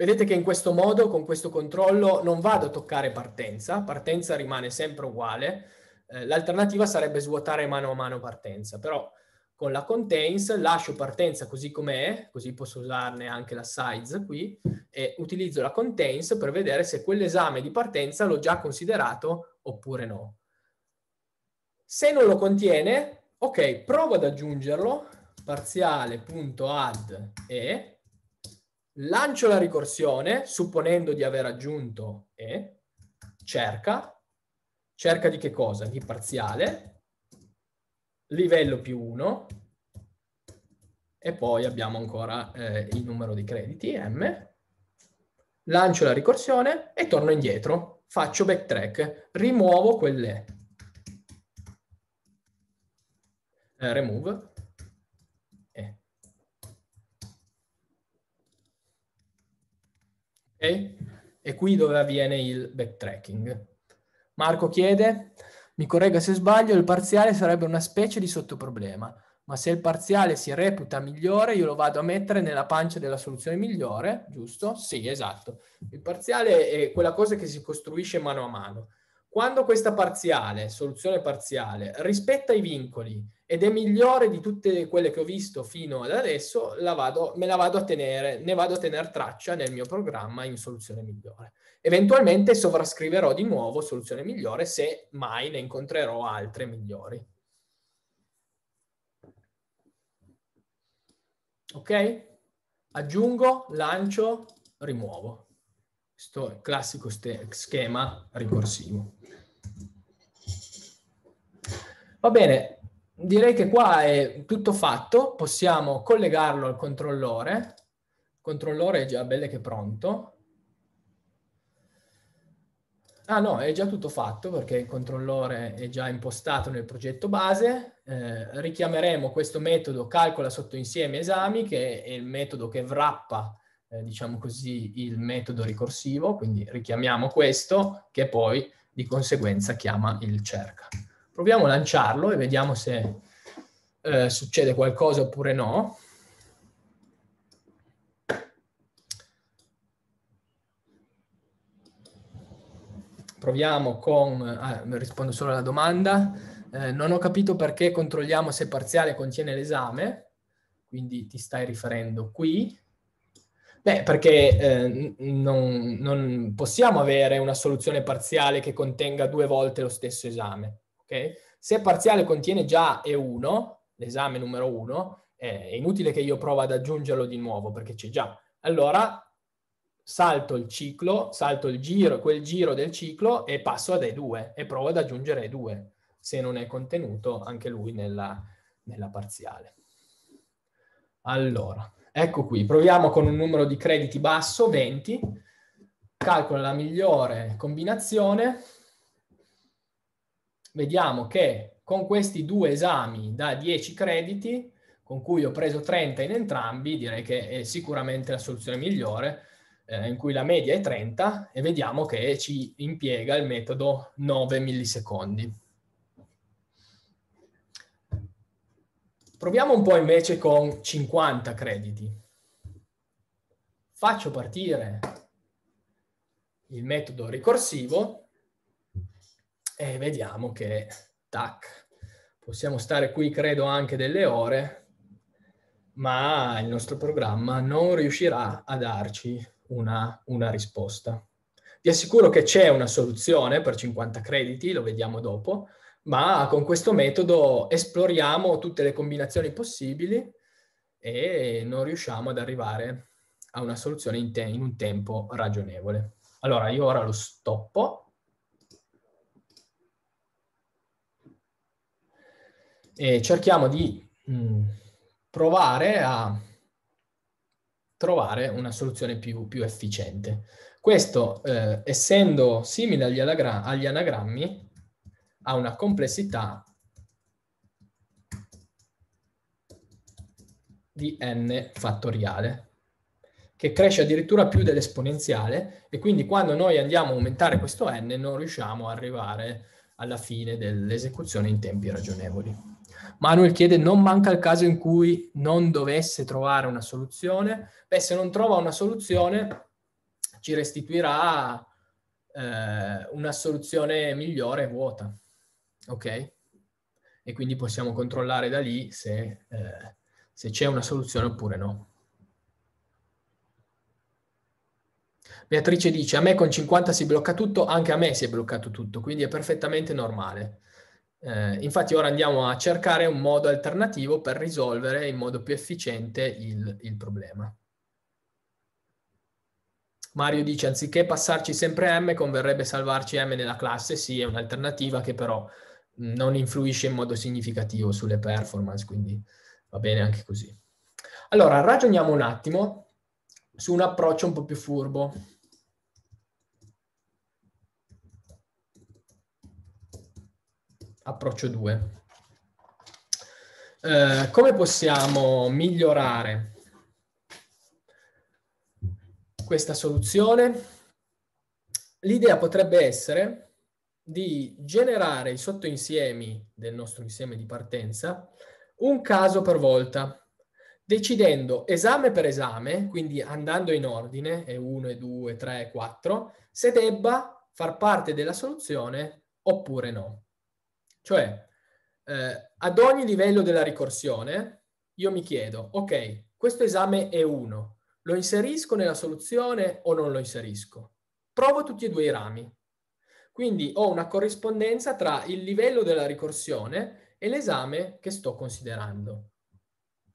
Vedete che in questo modo, con questo controllo, non vado a toccare partenza, partenza rimane sempre uguale, eh, l'alternativa sarebbe svuotare mano a mano partenza, però con la contains lascio partenza così com'è, così posso usarne anche la size qui, e utilizzo la contains per vedere se quell'esame di partenza l'ho già considerato oppure no. Se non lo contiene, ok, provo ad aggiungerlo, parziale.add e lancio la ricorsione, supponendo di aver aggiunto E, cerca, cerca di che cosa? Di parziale, livello più 1, e poi abbiamo ancora eh, il numero di crediti, M, lancio la ricorsione e torno indietro, faccio backtrack, rimuovo quelle, eh, remove, Okay? È qui dove avviene il backtracking. Marco chiede, mi corregga se sbaglio, il parziale sarebbe una specie di sottoproblema, ma se il parziale si reputa migliore, io lo vado a mettere nella pancia della soluzione migliore, giusto? Sì, esatto. Il parziale è quella cosa che si costruisce mano a mano. Quando questa parziale, soluzione parziale, rispetta i vincoli ed è migliore di tutte quelle che ho visto fino ad adesso, la vado, me la vado a tenere, ne vado a tenere traccia nel mio programma in soluzione migliore. Eventualmente sovrascriverò di nuovo soluzione migliore se mai ne incontrerò altre migliori. Ok? Aggiungo, lancio, rimuovo. Questo classico schema ricorsivo. Va bene, direi che qua è tutto fatto, possiamo collegarlo al controllore. Il controllore è già belle che pronto. Ah no, è già tutto fatto perché il controllore è già impostato nel progetto base. Eh, richiameremo questo metodo calcola sotto insieme esami, che è il metodo che wrappa eh, diciamo così, il metodo ricorsivo, quindi richiamiamo questo che poi di conseguenza chiama il cerca. Proviamo a lanciarlo e vediamo se eh, succede qualcosa oppure no. Proviamo con... Ah, rispondo solo alla domanda. Eh, non ho capito perché controlliamo se parziale contiene l'esame, quindi ti stai riferendo qui. Beh, perché eh, non, non possiamo avere una soluzione parziale che contenga due volte lo stesso esame. Okay? Se parziale contiene già E1, l'esame numero 1, è inutile che io provo ad aggiungerlo di nuovo perché c'è già. Allora salto il ciclo, salto il giro, quel giro del ciclo e passo ad E2 e provo ad aggiungere E2 se non è contenuto anche lui nella, nella parziale. Allora, ecco qui, proviamo con un numero di crediti basso, 20, calcola la migliore combinazione, vediamo che con questi due esami da 10 crediti con cui ho preso 30 in entrambi, direi che è sicuramente la soluzione migliore, eh, in cui la media è 30 e vediamo che ci impiega il metodo 9 millisecondi. Proviamo un po' invece con 50 crediti. Faccio partire il metodo ricorsivo e vediamo che, tac, possiamo stare qui credo anche delle ore ma il nostro programma non riuscirà a darci una, una risposta. Vi assicuro che c'è una soluzione per 50 crediti, lo vediamo dopo, ma con questo metodo esploriamo tutte le combinazioni possibili e non riusciamo ad arrivare a una soluzione in, te- in un tempo ragionevole. Allora io ora lo stoppo. E cerchiamo di mh, mm, provare a trovare una soluzione più, più efficiente. Questo, eh, essendo simile agli, agli anagrammi, ha una complessità di n fattoriale, che cresce addirittura più dell'esponenziale e quindi quando noi andiamo a aumentare questo n non riusciamo ad arrivare alla fine dell'esecuzione in tempi ragionevoli. Manuel chiede, non manca il caso in cui non dovesse trovare una soluzione? Beh, se non trova una soluzione, ci restituirà eh, una soluzione migliore vuota. Ok? E quindi possiamo controllare da lì se, eh, se c'è una soluzione oppure no. Beatrice dice, a me con 50 si blocca tutto, anche a me si è bloccato tutto, quindi è perfettamente normale. Eh, infatti ora andiamo a cercare un modo alternativo per risolvere in modo più efficiente il, il problema. Mario dice, anziché passarci sempre M, converrebbe salvarci M nella classe. Sì, è un'alternativa che però non influisce in modo significativo sulle performance, quindi va bene anche così. Allora, ragioniamo un attimo su un approccio un po' più furbo. Approccio 2. Eh, come possiamo migliorare questa soluzione? L'idea potrebbe essere di generare i sottoinsiemi del nostro insieme di partenza un caso per volta, decidendo esame per esame, quindi andando in ordine, E1, E2, E3, E4, se debba far parte della soluzione oppure no. Cioè, eh, ad ogni livello della ricorsione, io mi chiedo, ok, questo esame è 1, lo inserisco nella soluzione o non lo inserisco? Provo tutti e due i rami. Quindi ho una corrispondenza tra il livello della ricorsione e l'esame che sto considerando.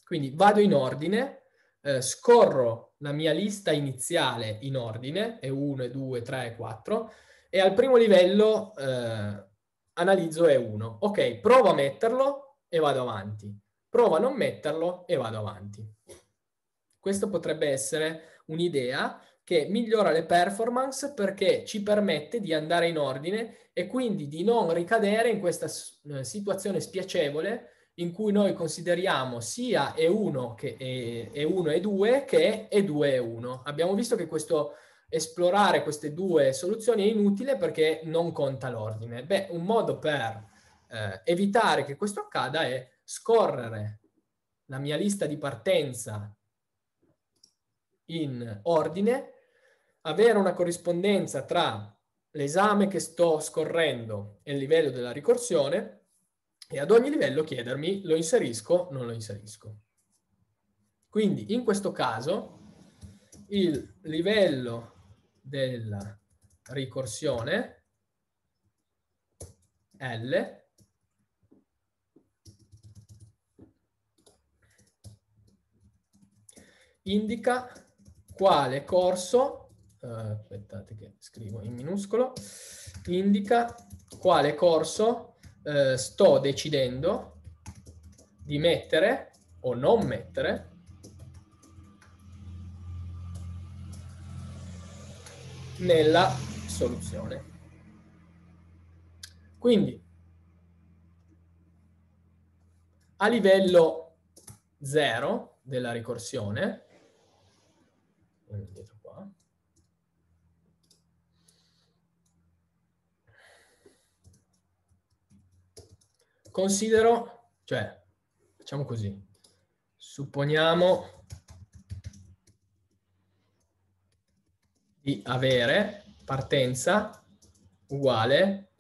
Quindi vado in ordine, eh, scorro la mia lista iniziale in ordine, E1, E2, E3, E4, e al primo livello eh, analizzo E1. Ok, provo a metterlo e vado avanti. Provo a non metterlo e vado avanti. Questo potrebbe essere un'idea che migliora le performance perché ci permette di andare in ordine e quindi di non ricadere in questa eh, situazione spiacevole in cui noi consideriamo sia E1 che E1 E2 che E2 E1. Abbiamo visto che questo esplorare queste due soluzioni è inutile perché non conta l'ordine. Beh, un modo per eh, evitare che questo accada è scorrere la mia lista di partenza in ordine, avere una corrispondenza tra l'esame che sto scorrendo è il livello della ricorsione e ad ogni livello chiedermi lo inserisco o non lo inserisco. Quindi in questo caso il livello della ricorsione L indica quale corso, eh, aspettate che scrivo in minuscolo, indica quale corso eh, sto decidendo di mettere o non mettere nella soluzione. Quindi, a livello 0 della ricorsione, considero, cioè, facciamo così, supponiamo di avere partenza uguale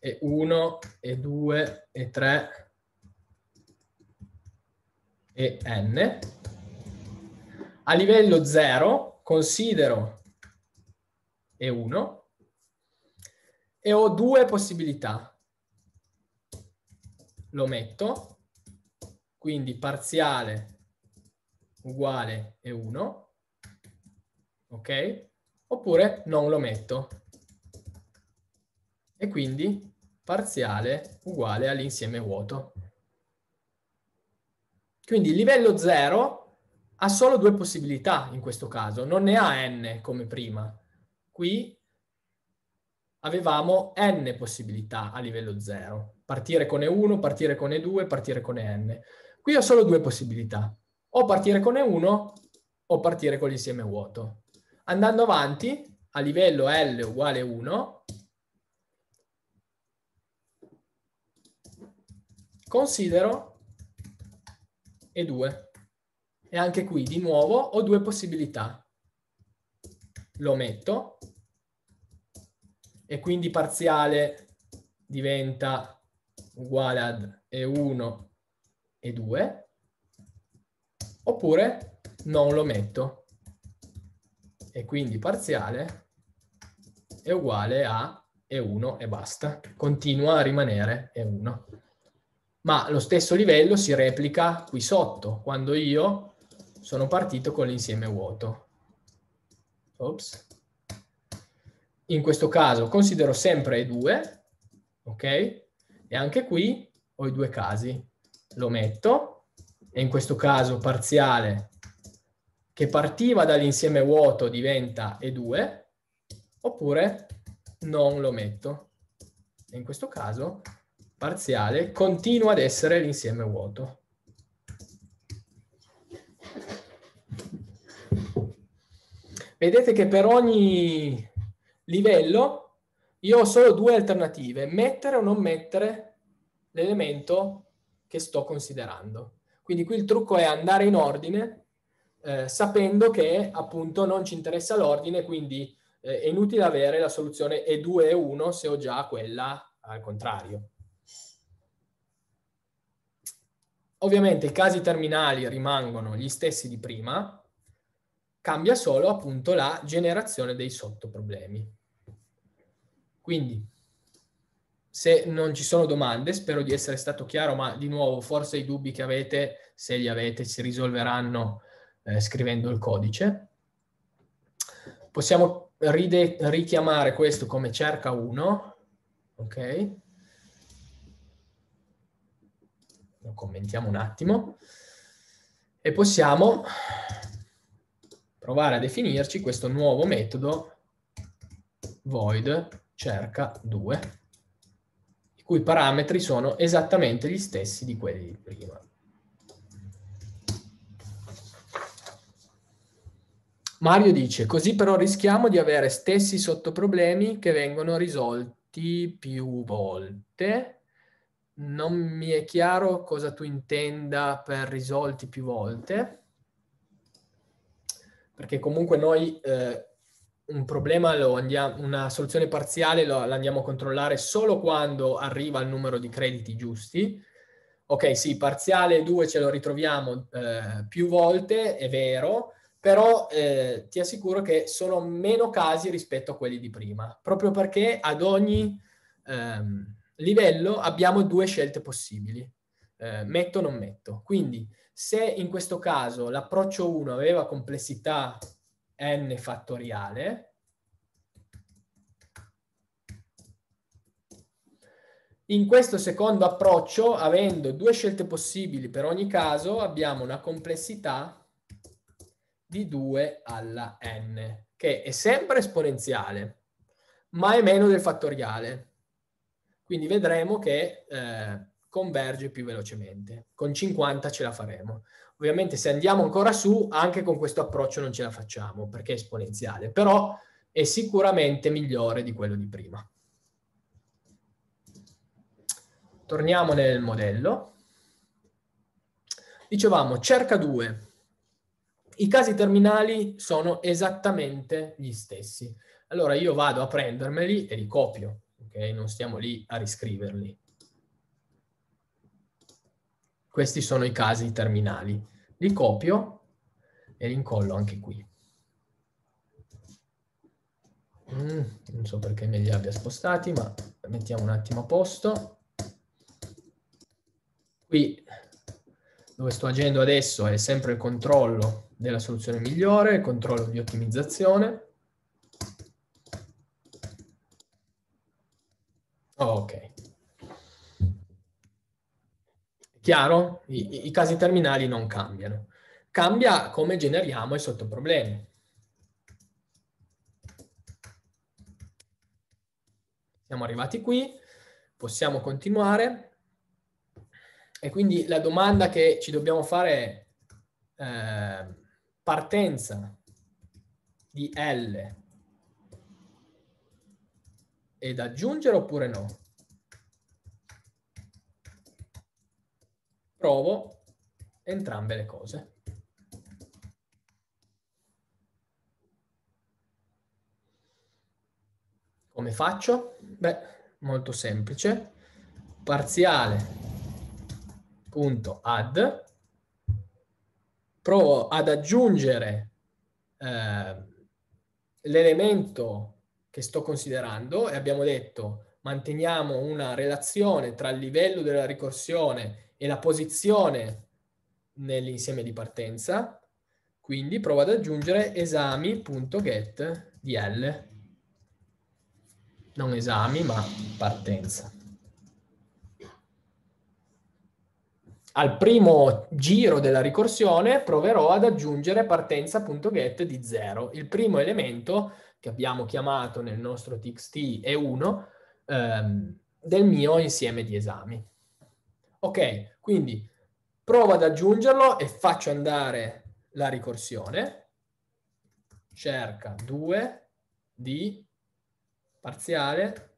e 1 e 2 e 3 e n. A livello 0 considero e 1 e ho due possibilità lo metto, quindi parziale uguale e 1, ok? Oppure non lo metto. E quindi parziale uguale all'insieme vuoto. Quindi il livello 0 ha solo due possibilità in questo caso, non ne ha n come prima. Qui avevamo n possibilità a livello 0. Partire con E1, partire con E2, partire con En. Qui ho solo due possibilità. O partire con E1 o partire con l'insieme vuoto. Andando avanti, a livello L uguale 1, considero E2. E anche qui, di nuovo, ho due possibilità. Lo metto e quindi parziale diventa uguale ad E1 e 2, oppure non lo metto. E quindi parziale è uguale a E1 e basta. Continua a rimanere E1. Ma lo stesso livello si replica qui sotto, quando io sono partito con l'insieme vuoto. Ops. In questo caso considero sempre E2, ok? E anche qui ho i due casi. Lo metto, e in questo caso parziale che partiva dall'insieme vuoto diventa E2, oppure non lo metto. In questo caso parziale continua ad essere l'insieme vuoto. Vedete che per ogni livello io ho solo due alternative, mettere o non mettere l'elemento che sto considerando. Quindi qui il trucco è andare in ordine, eh, sapendo che appunto non ci interessa l'ordine, quindi eh, è inutile avere la soluzione E2 e 1 se ho già quella al contrario. Ovviamente i casi terminali rimangono gli stessi di prima, cambia solo appunto la generazione dei sottoproblemi. Quindi, se non ci sono domande, spero di essere stato chiaro, ma di nuovo, forse i dubbi che avete, se li avete, si risolveranno eh, scrivendo il codice. Possiamo richiamare questo come cerca 1, ok? Lo commentiamo un attimo. E possiamo provare a definirci questo nuovo metodo void cerca 2, i cui parametri sono esattamente gli stessi di quelli di prima. Mario dice, così però rischiamo di avere stessi sottoproblemi che vengono risolti più volte. Non mi è chiaro cosa tu intenda per risolti più volte, perché comunque noi eh, un problema, andiamo, una soluzione parziale lo, la andiamo a controllare solo quando arriva il numero di crediti giusti. Ok, sì, parziale 2 ce lo ritroviamo eh, più volte, è vero, però eh, ti assicuro che sono meno casi rispetto a quelli di prima, proprio perché ad ogni ehm, livello abbiamo due scelte possibili, eh, metto o non metto. Quindi se in questo caso l'approccio 1 aveva complessità n fattoriale, in questo secondo approccio, avendo due scelte possibili per ogni caso, abbiamo una complessità di 2 alla n, che è sempre esponenziale, ma è meno del fattoriale. Quindi vedremo che eh, converge più velocemente. Con 50 ce la faremo. Ovviamente se andiamo ancora su, anche con questo approccio non ce la facciamo, perché è esponenziale, però è sicuramente migliore di quello di prima. Torniamo nel modello. Dicevamo, cerca 2 i casi terminali sono esattamente gli stessi. Allora io vado a prendermeli e li copio, ok? Non stiamo lì a riscriverli. Questi sono i casi terminali. Li copio e li incollo anche qui. Mm, non so perché me li abbia spostati, ma mettiamo un attimo a posto. Qui dove sto agendo adesso è sempre il controllo della soluzione migliore, controllo di ottimizzazione. Oh, ok. Chiaro? I, I, casi terminali non cambiano. Cambia come generiamo i sottoproblemi. Siamo arrivati qui, possiamo continuare. E quindi la domanda che ci dobbiamo fare è... Eh, partenza di L ed aggiungere oppure no? Provo entrambe le cose. Come faccio? Beh, molto semplice. Parziale punto add provo ad aggiungere eh, l'elemento che sto considerando e abbiamo detto manteniamo una relazione tra il livello della ricorsione e la posizione nell'insieme di partenza, quindi provo ad aggiungere esami.get di L. Non esami, ma partenza. Al primo giro della ricorsione proverò ad aggiungere partenza.get di 0. Il primo elemento che abbiamo chiamato nel nostro txt è 1 ehm, del mio insieme di esami. Ok, quindi provo ad aggiungerlo e faccio andare la ricorsione. Cerca 2 di parziale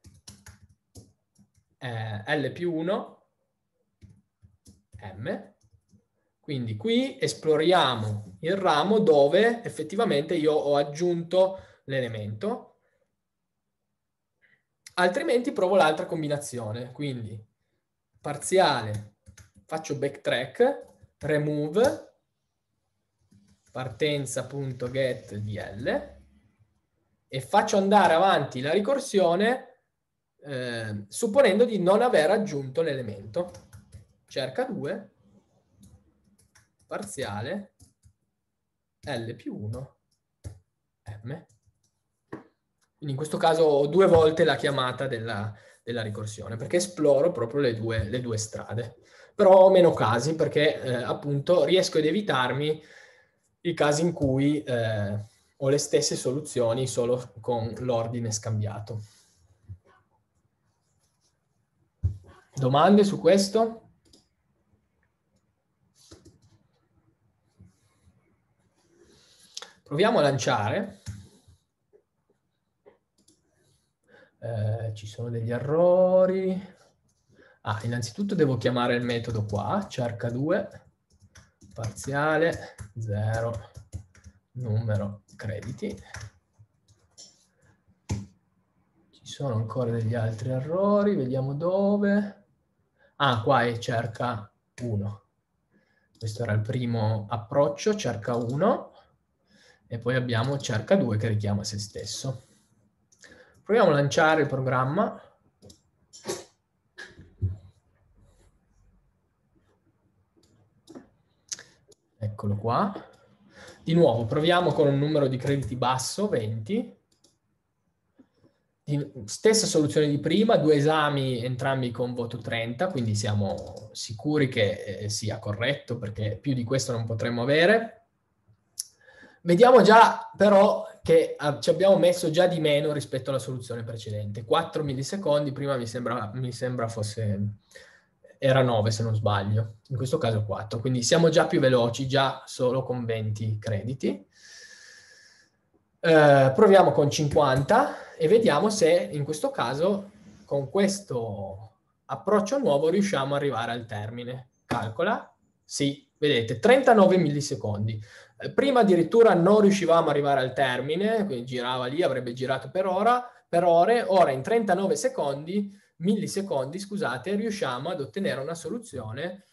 eh, L più 1 M. Quindi qui esploriamo il ramo dove effettivamente io ho aggiunto l'elemento. Altrimenti provo l'altra combinazione. Quindi parziale, faccio backtrack, remove, partenza.getDL e faccio andare avanti la ricorsione eh, supponendo di non aver aggiunto l'elemento cerca 2, parziale, L più 1, M. Quindi in questo caso ho due volte la chiamata della, della ricorsione, perché esploro proprio le due, le due strade. Però ho meno casi, perché eh, appunto riesco ad evitarmi i casi in cui eh, ho le stesse soluzioni solo con l'ordine scambiato. Domande su questo? Proviamo a lanciare. Eh, ci sono degli errori. Ah, innanzitutto devo chiamare il metodo qua, cerca 2, parziale, 0, numero crediti. Ci sono ancora degli altri errori, vediamo dove. Ah, qua è cerca 1. Questo era il primo approccio, cerca 1. E poi abbiamo cerca 2 che richiama se stesso. Proviamo a lanciare il programma. Eccolo qua. Di nuovo, proviamo con un numero di crediti basso, 20. Stessa soluzione di prima, due esami entrambi con voto 30, quindi siamo sicuri che eh, sia corretto perché più di questo non potremmo avere. Vediamo già però che ah, ci abbiamo messo già di meno rispetto alla soluzione precedente. 4 millisecondi, prima mi sembra, mi sembra fosse era 9 se non sbaglio, in questo caso 4, quindi siamo già più veloci, già solo con 20 crediti. Eh, proviamo con 50 e vediamo se in questo caso con questo approccio nuovo riusciamo ad arrivare al termine. Calcola, sì, vedete, 39 millisecondi. Prima addirittura non riuscivamo ad arrivare al termine, quindi girava lì, avrebbe girato per ora, per ore, ora in 39 secondi millisecondi, scusate, riusciamo ad ottenere una soluzione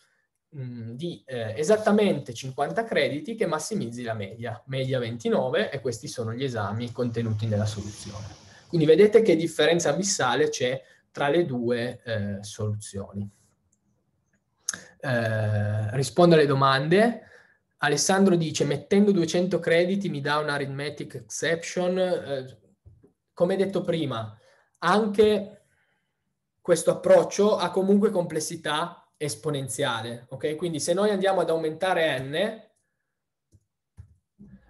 mh, di eh, esattamente 50 crediti che massimizzi la media, media 29 e questi sono gli esami contenuti nella soluzione. Quindi vedete che differenza abissale c'è tra le due eh, soluzioni. Eh, rispondo alle domande. Alessandro dice, mettendo 200 crediti mi dà un arithmetic exception. Eh, come detto prima, anche questo approccio ha comunque complessità esponenziale, ok? Quindi se noi andiamo ad aumentare n,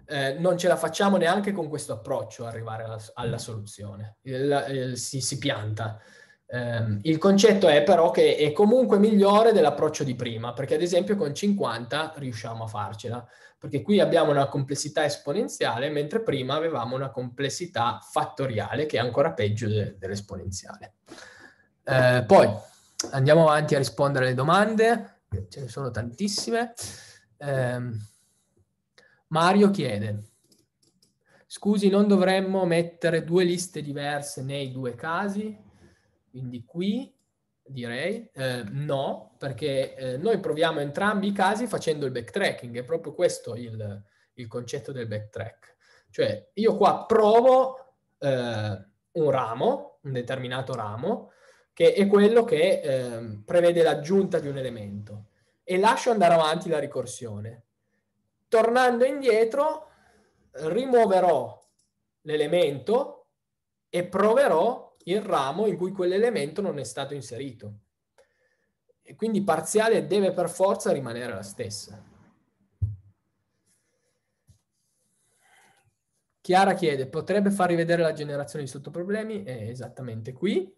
eh, non ce la facciamo neanche con questo approccio arrivare alla, alla soluzione, il, il, si, si, pianta. Eh, il concetto è però che è comunque migliore dell'approccio di prima, perché ad esempio con 50 riusciamo a farcela, perché qui abbiamo una complessità esponenziale, mentre prima avevamo una complessità fattoriale, che è ancora peggio de, dell'esponenziale. Eh, poi andiamo avanti a rispondere alle domande, ce ne sono tantissime. Eh, Mario chiede, scusi, non dovremmo mettere due liste diverse nei due casi? Quindi qui direi eh, no, perché eh, noi proviamo entrambi i casi facendo il backtracking, è proprio questo il, il concetto del backtrack. Cioè io qua provo eh, un ramo, un determinato ramo, che è quello che eh, prevede l'aggiunta di un elemento e lascio andare avanti la ricorsione. Tornando indietro, rimuoverò l'elemento e proverò il ramo in cui quell'elemento non è stato inserito. E quindi parziale deve per forza rimanere la stessa. Chiara chiede, potrebbe far rivedere la generazione di sottoproblemi? È esattamente qui.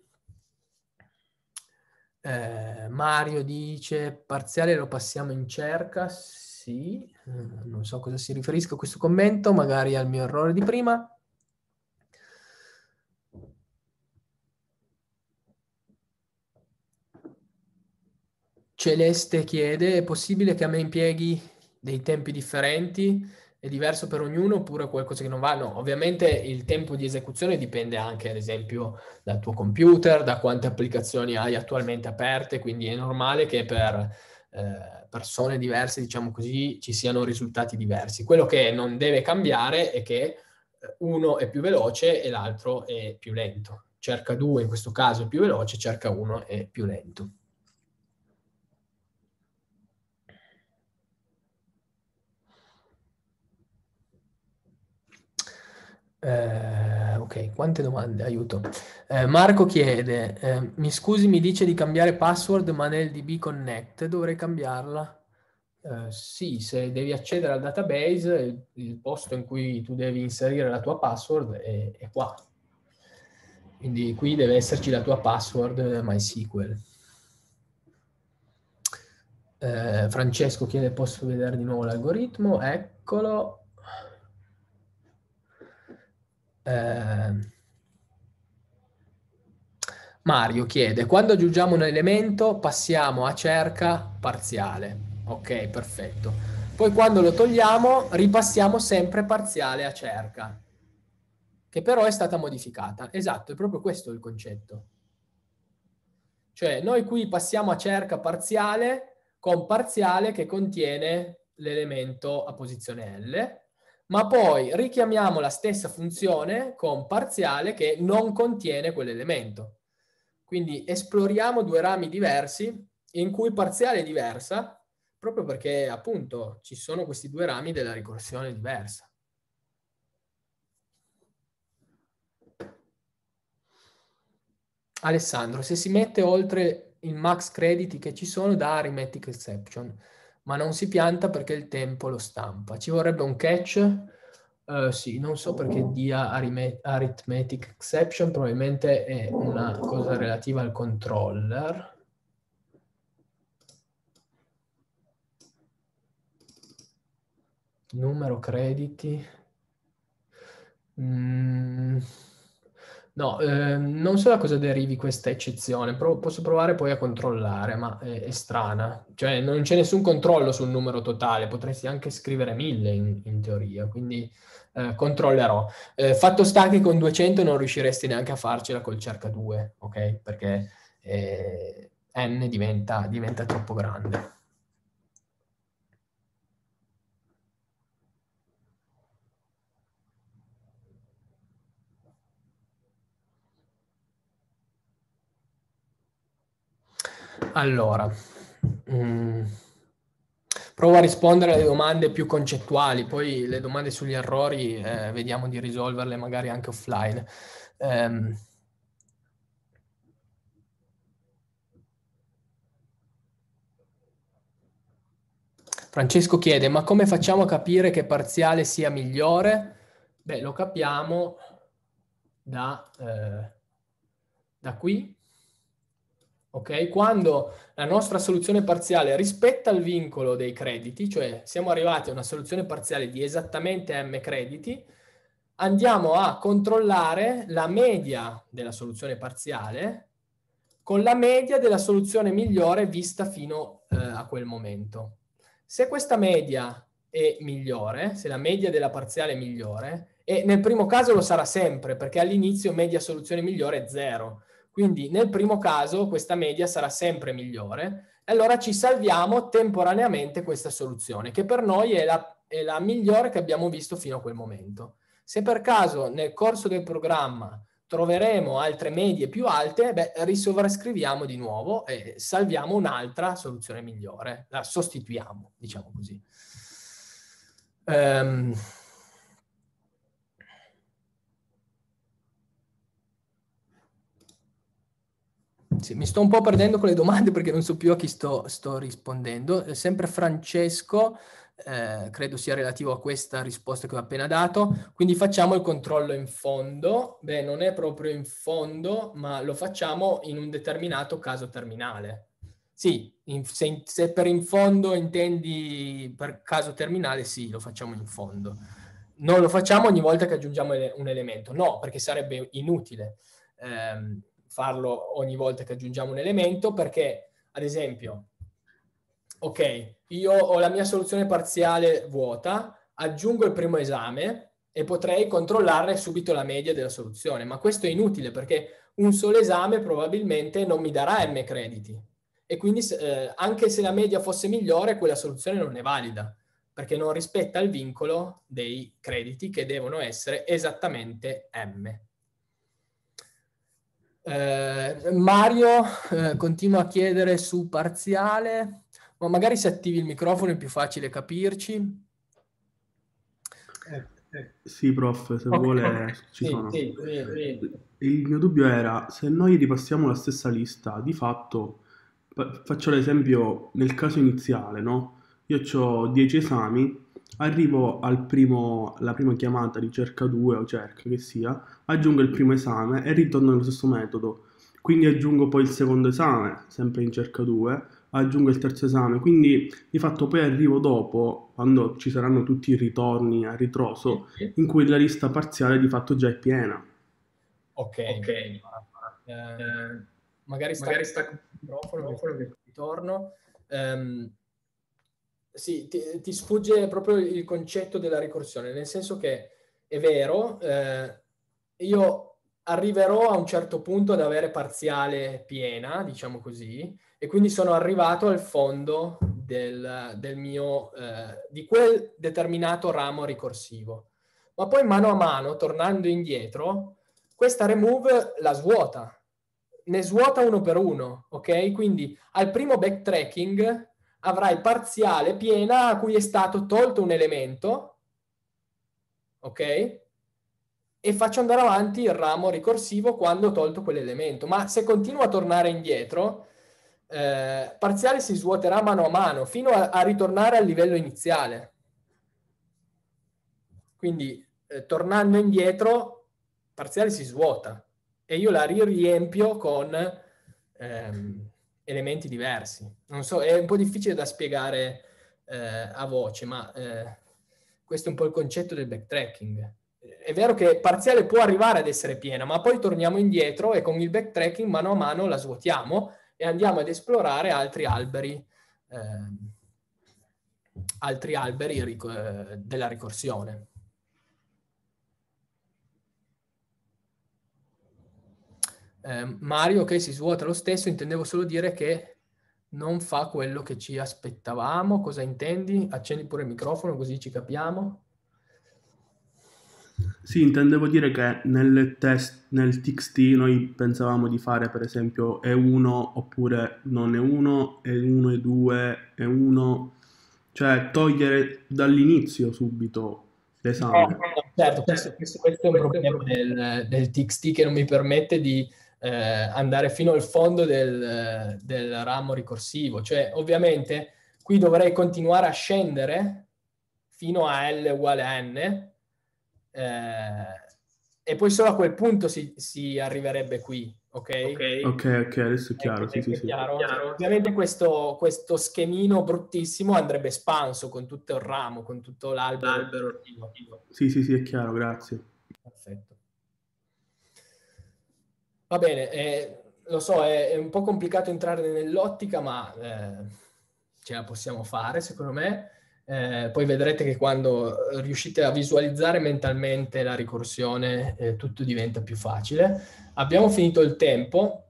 Eh, Mario dice parziale lo passiamo in cerca, sì, eh, non so a cosa si riferisca questo commento, magari al mio errore di prima. Celeste chiede, è possibile che a me impieghi dei tempi differenti? è diverso per ognuno oppure qualcosa che non va? No, ovviamente il tempo di esecuzione dipende anche, ad esempio, dal tuo computer, da quante applicazioni hai attualmente aperte, quindi è normale che per eh, persone diverse, diciamo così, ci siano risultati diversi. Quello che non deve cambiare è che eh, uno è più veloce e l'altro è più lento. Cerca due in questo caso è più veloce, cerca uno è più lento. Eh, ok, quante domande? Aiuto. Eh, Marco chiede, eh, mi scusi, mi dice di cambiare password, ma nel DB Connect dovrei cambiarla? Eh, sì, se devi accedere al database, il, il, posto in cui tu devi inserire la tua password è, è qua. Quindi qui deve esserci la tua password MySQL. Eh, Francesco chiede, posso vedere di nuovo l'algoritmo? Eccolo. Eh, Mario chiede, quando aggiungiamo un elemento passiamo a cerca parziale. Ok, perfetto. Poi quando lo togliamo ripassiamo sempre parziale a cerca. che però è stata modificata. Esatto, è proprio questo il concetto. Cioè, noi qui passiamo a cerca parziale con parziale che contiene l'elemento a posizione L, ma poi richiamiamo la stessa funzione con parziale che non contiene quell'elemento. Quindi esploriamo due rami diversi in cui parziale è diversa, proprio perché appunto ci sono questi due rami della ricorsione diversa. Alessandro, se si mette oltre il max crediti che ci sono da arithmetic exception, ma non si pianta perché il tempo lo stampa. Ci vorrebbe un catch? Uh, sì, non so perché dia arithmetic exception, probabilmente è una cosa relativa al controller. Numero crediti. Mm. No, eh, non so da cosa derivi questa eccezione, Pro- posso provare poi a controllare, ma è, è, strana. Cioè non c'è nessun controllo sul numero totale, potresti anche scrivere mille in, in teoria, quindi eh, controllerò. Eh, fatto sta che con 200 non riusciresti neanche a farcela col cerca 2, ok? Perché eh, n diventa, diventa troppo grande. Allora, mm, provo a rispondere alle domande più concettuali, poi le domande sugli errori eh, vediamo di risolverle magari anche offline. Um, Francesco chiede, ma come facciamo a capire che parziale sia migliore? Beh, lo capiamo da, eh, da qui, ok? Quando la nostra soluzione parziale rispetta il vincolo dei crediti, cioè siamo arrivati a una soluzione parziale di esattamente m crediti, andiamo a controllare la media della soluzione parziale con la media della soluzione migliore vista fino eh, a quel momento. Se questa media è migliore, se la media della parziale è migliore, e nel primo caso lo sarà sempre, perché all'inizio media soluzione migliore è zero, quindi nel primo caso questa media sarà sempre migliore e allora ci salviamo temporaneamente questa soluzione che per noi è la, è la migliore che abbiamo visto fino a quel momento. Se per caso nel corso del programma troveremo altre medie più alte, beh, risovrascriviamo di nuovo e salviamo un'altra soluzione migliore, la sostituiamo, diciamo così. Um, Sì, mi sto un po' perdendo con le domande perché non so più a chi sto, sto rispondendo. È sempre Francesco, eh, credo sia relativo a questa risposta che ho appena dato. Quindi facciamo il controllo in fondo. Beh, non è proprio in fondo, ma lo facciamo in un determinato caso terminale. Sì, in, se, se, per in fondo intendi per caso terminale, sì, lo facciamo in fondo. Non lo facciamo ogni volta che aggiungiamo un elemento, no, perché sarebbe inutile. Eh, farlo ogni volta che aggiungiamo un elemento perché, ad esempio, ok, io ho la mia soluzione parziale vuota, aggiungo il primo esame e potrei controllare subito la media della soluzione, ma questo è inutile perché un solo esame probabilmente non mi darà m crediti e quindi eh, anche se la media fosse migliore quella soluzione non è valida perché non rispetta il vincolo dei crediti che devono essere esattamente m. Eh, Mario eh, continua a chiedere su parziale, ma magari se attivi il microfono è più facile capirci. Eh, eh. Sì, prof, se okay. vuole ci sì, sono. Sì, sì, il mio dubbio era, se noi ripassiamo la stessa lista, di fatto, faccio l'esempio nel caso iniziale, no? Io ho 10 esami, arrivo al primo, alla prima chiamata di cerca 2 o cerca che sia, aggiungo il primo esame e ritorno nello stesso metodo. Quindi aggiungo poi il secondo esame, sempre in cerca 2, aggiungo il terzo esame, quindi di fatto poi arrivo dopo, quando ci saranno tutti i ritorni a ritroso, in cui la lista parziale di fatto già è piena. Ok, ok. Eh, magari sta, magari sta con il microfono, che ritorno. Um, sì, ti, ti, sfugge proprio il concetto della ricorsione, nel senso che è vero, eh, io arriverò a un certo punto ad avere parziale piena, diciamo così, e quindi sono arrivato al fondo del, del mio, eh, di quel determinato ramo ricorsivo. Ma poi mano a mano, tornando indietro, questa remove la svuota, ne svuota uno per uno, ok? Quindi al primo backtracking avrai parziale piena a cui è stato tolto un elemento, ok? E faccio andare avanti il ramo ricorsivo quando ho tolto quell'elemento. Ma se continuo a tornare indietro, eh, parziale si svuoterà mano a mano fino a, a ritornare al livello iniziale. Quindi eh, tornando indietro, parziale si svuota e io la riempio con ehm, elementi diversi. Non so, è un po' difficile da spiegare eh, a voce, ma eh, questo è un po' il concetto del backtracking. È vero che parziale può arrivare ad essere piena, ma poi torniamo indietro e con il backtracking mano a mano la svuotiamo e andiamo ad esplorare altri alberi, eh, altri alberi ric- eh, della ricorsione. Eh, Mario che si svuota lo stesso, intendevo solo dire che non fa quello che ci aspettavamo. Cosa intendi? Accendi pure il microfono così ci capiamo. Sì, intendevo dire che nel test, nel TXT noi pensavamo di fare per esempio E1 oppure non E1, E1, E2, E1, cioè togliere dall'inizio subito l'esame. No, certo, questo, questo, questo, è un problema del, del TXT che non mi permette di eh, andare fino al fondo del, del, ramo ricorsivo. Cioè, ovviamente, qui dovrei continuare a scendere fino a L uguale a N eh, e poi solo a quel punto si, si arriverebbe qui. Ok, ok, ok, okay adesso è chiaro. Ecco, sì, sì, chiaro. chiaro. Ovviamente questo, questo, schemino bruttissimo andrebbe espanso con tutto il ramo, con tutto l'albero. l'albero. Sì, sì, sì, è chiaro, grazie. Perfetto. Va bene, eh, lo so, è, è, un po' complicato entrare nell'ottica, ma eh, ce la possiamo fare, secondo me. Eh, poi vedrete che quando riuscite a visualizzare mentalmente la ricorsione, eh, tutto diventa più facile. Abbiamo finito il tempo.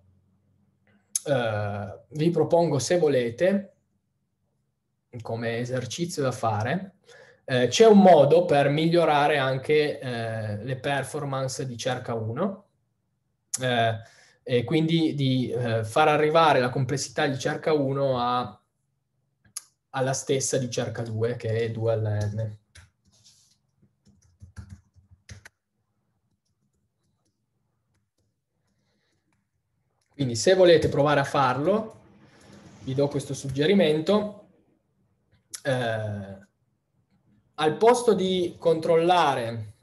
Eh, vi propongo, se volete, come esercizio da fare, eh, c'è un modo per migliorare anche le performance di cerca 1 eh, e quindi di eh, far arrivare la complessità di cerca 1 a, alla stessa di cerca 2, che è 2 alla n. Quindi se volete provare a farlo, vi do questo suggerimento. Eh, al posto di controllare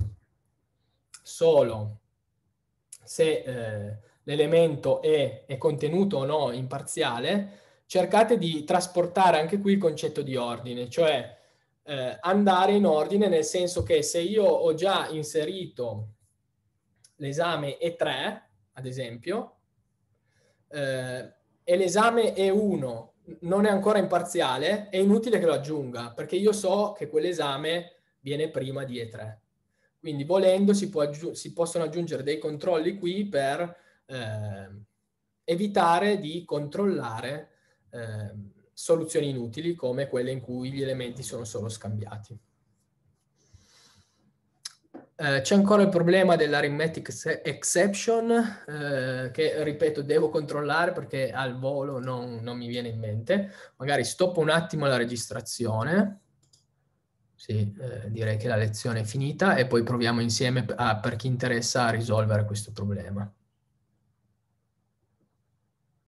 solo se eh, l'elemento è, è, contenuto o no in parziale, cercate di trasportare anche qui il concetto di ordine, cioè eh, andare in ordine nel senso che se io ho già inserito l'esame E3, ad esempio, eh, e l'esame E1 non è ancora in parziale, è inutile che lo aggiunga, perché io so che quell'esame viene prima di E3. Quindi volendo si, aggiu- si possono aggiungere dei controlli qui per eh, evitare di controllare eh, soluzioni inutili come quelle in cui gli elementi sono solo scambiati. Eh, c'è ancora il problema dell'arithmetic exception eh, che, ripeto, devo controllare perché al volo non, non mi viene in mente. Magari stoppo un attimo la registrazione. Sì, eh, direi che la lezione è finita e poi proviamo insieme a, per chi interessa a risolvere questo problema.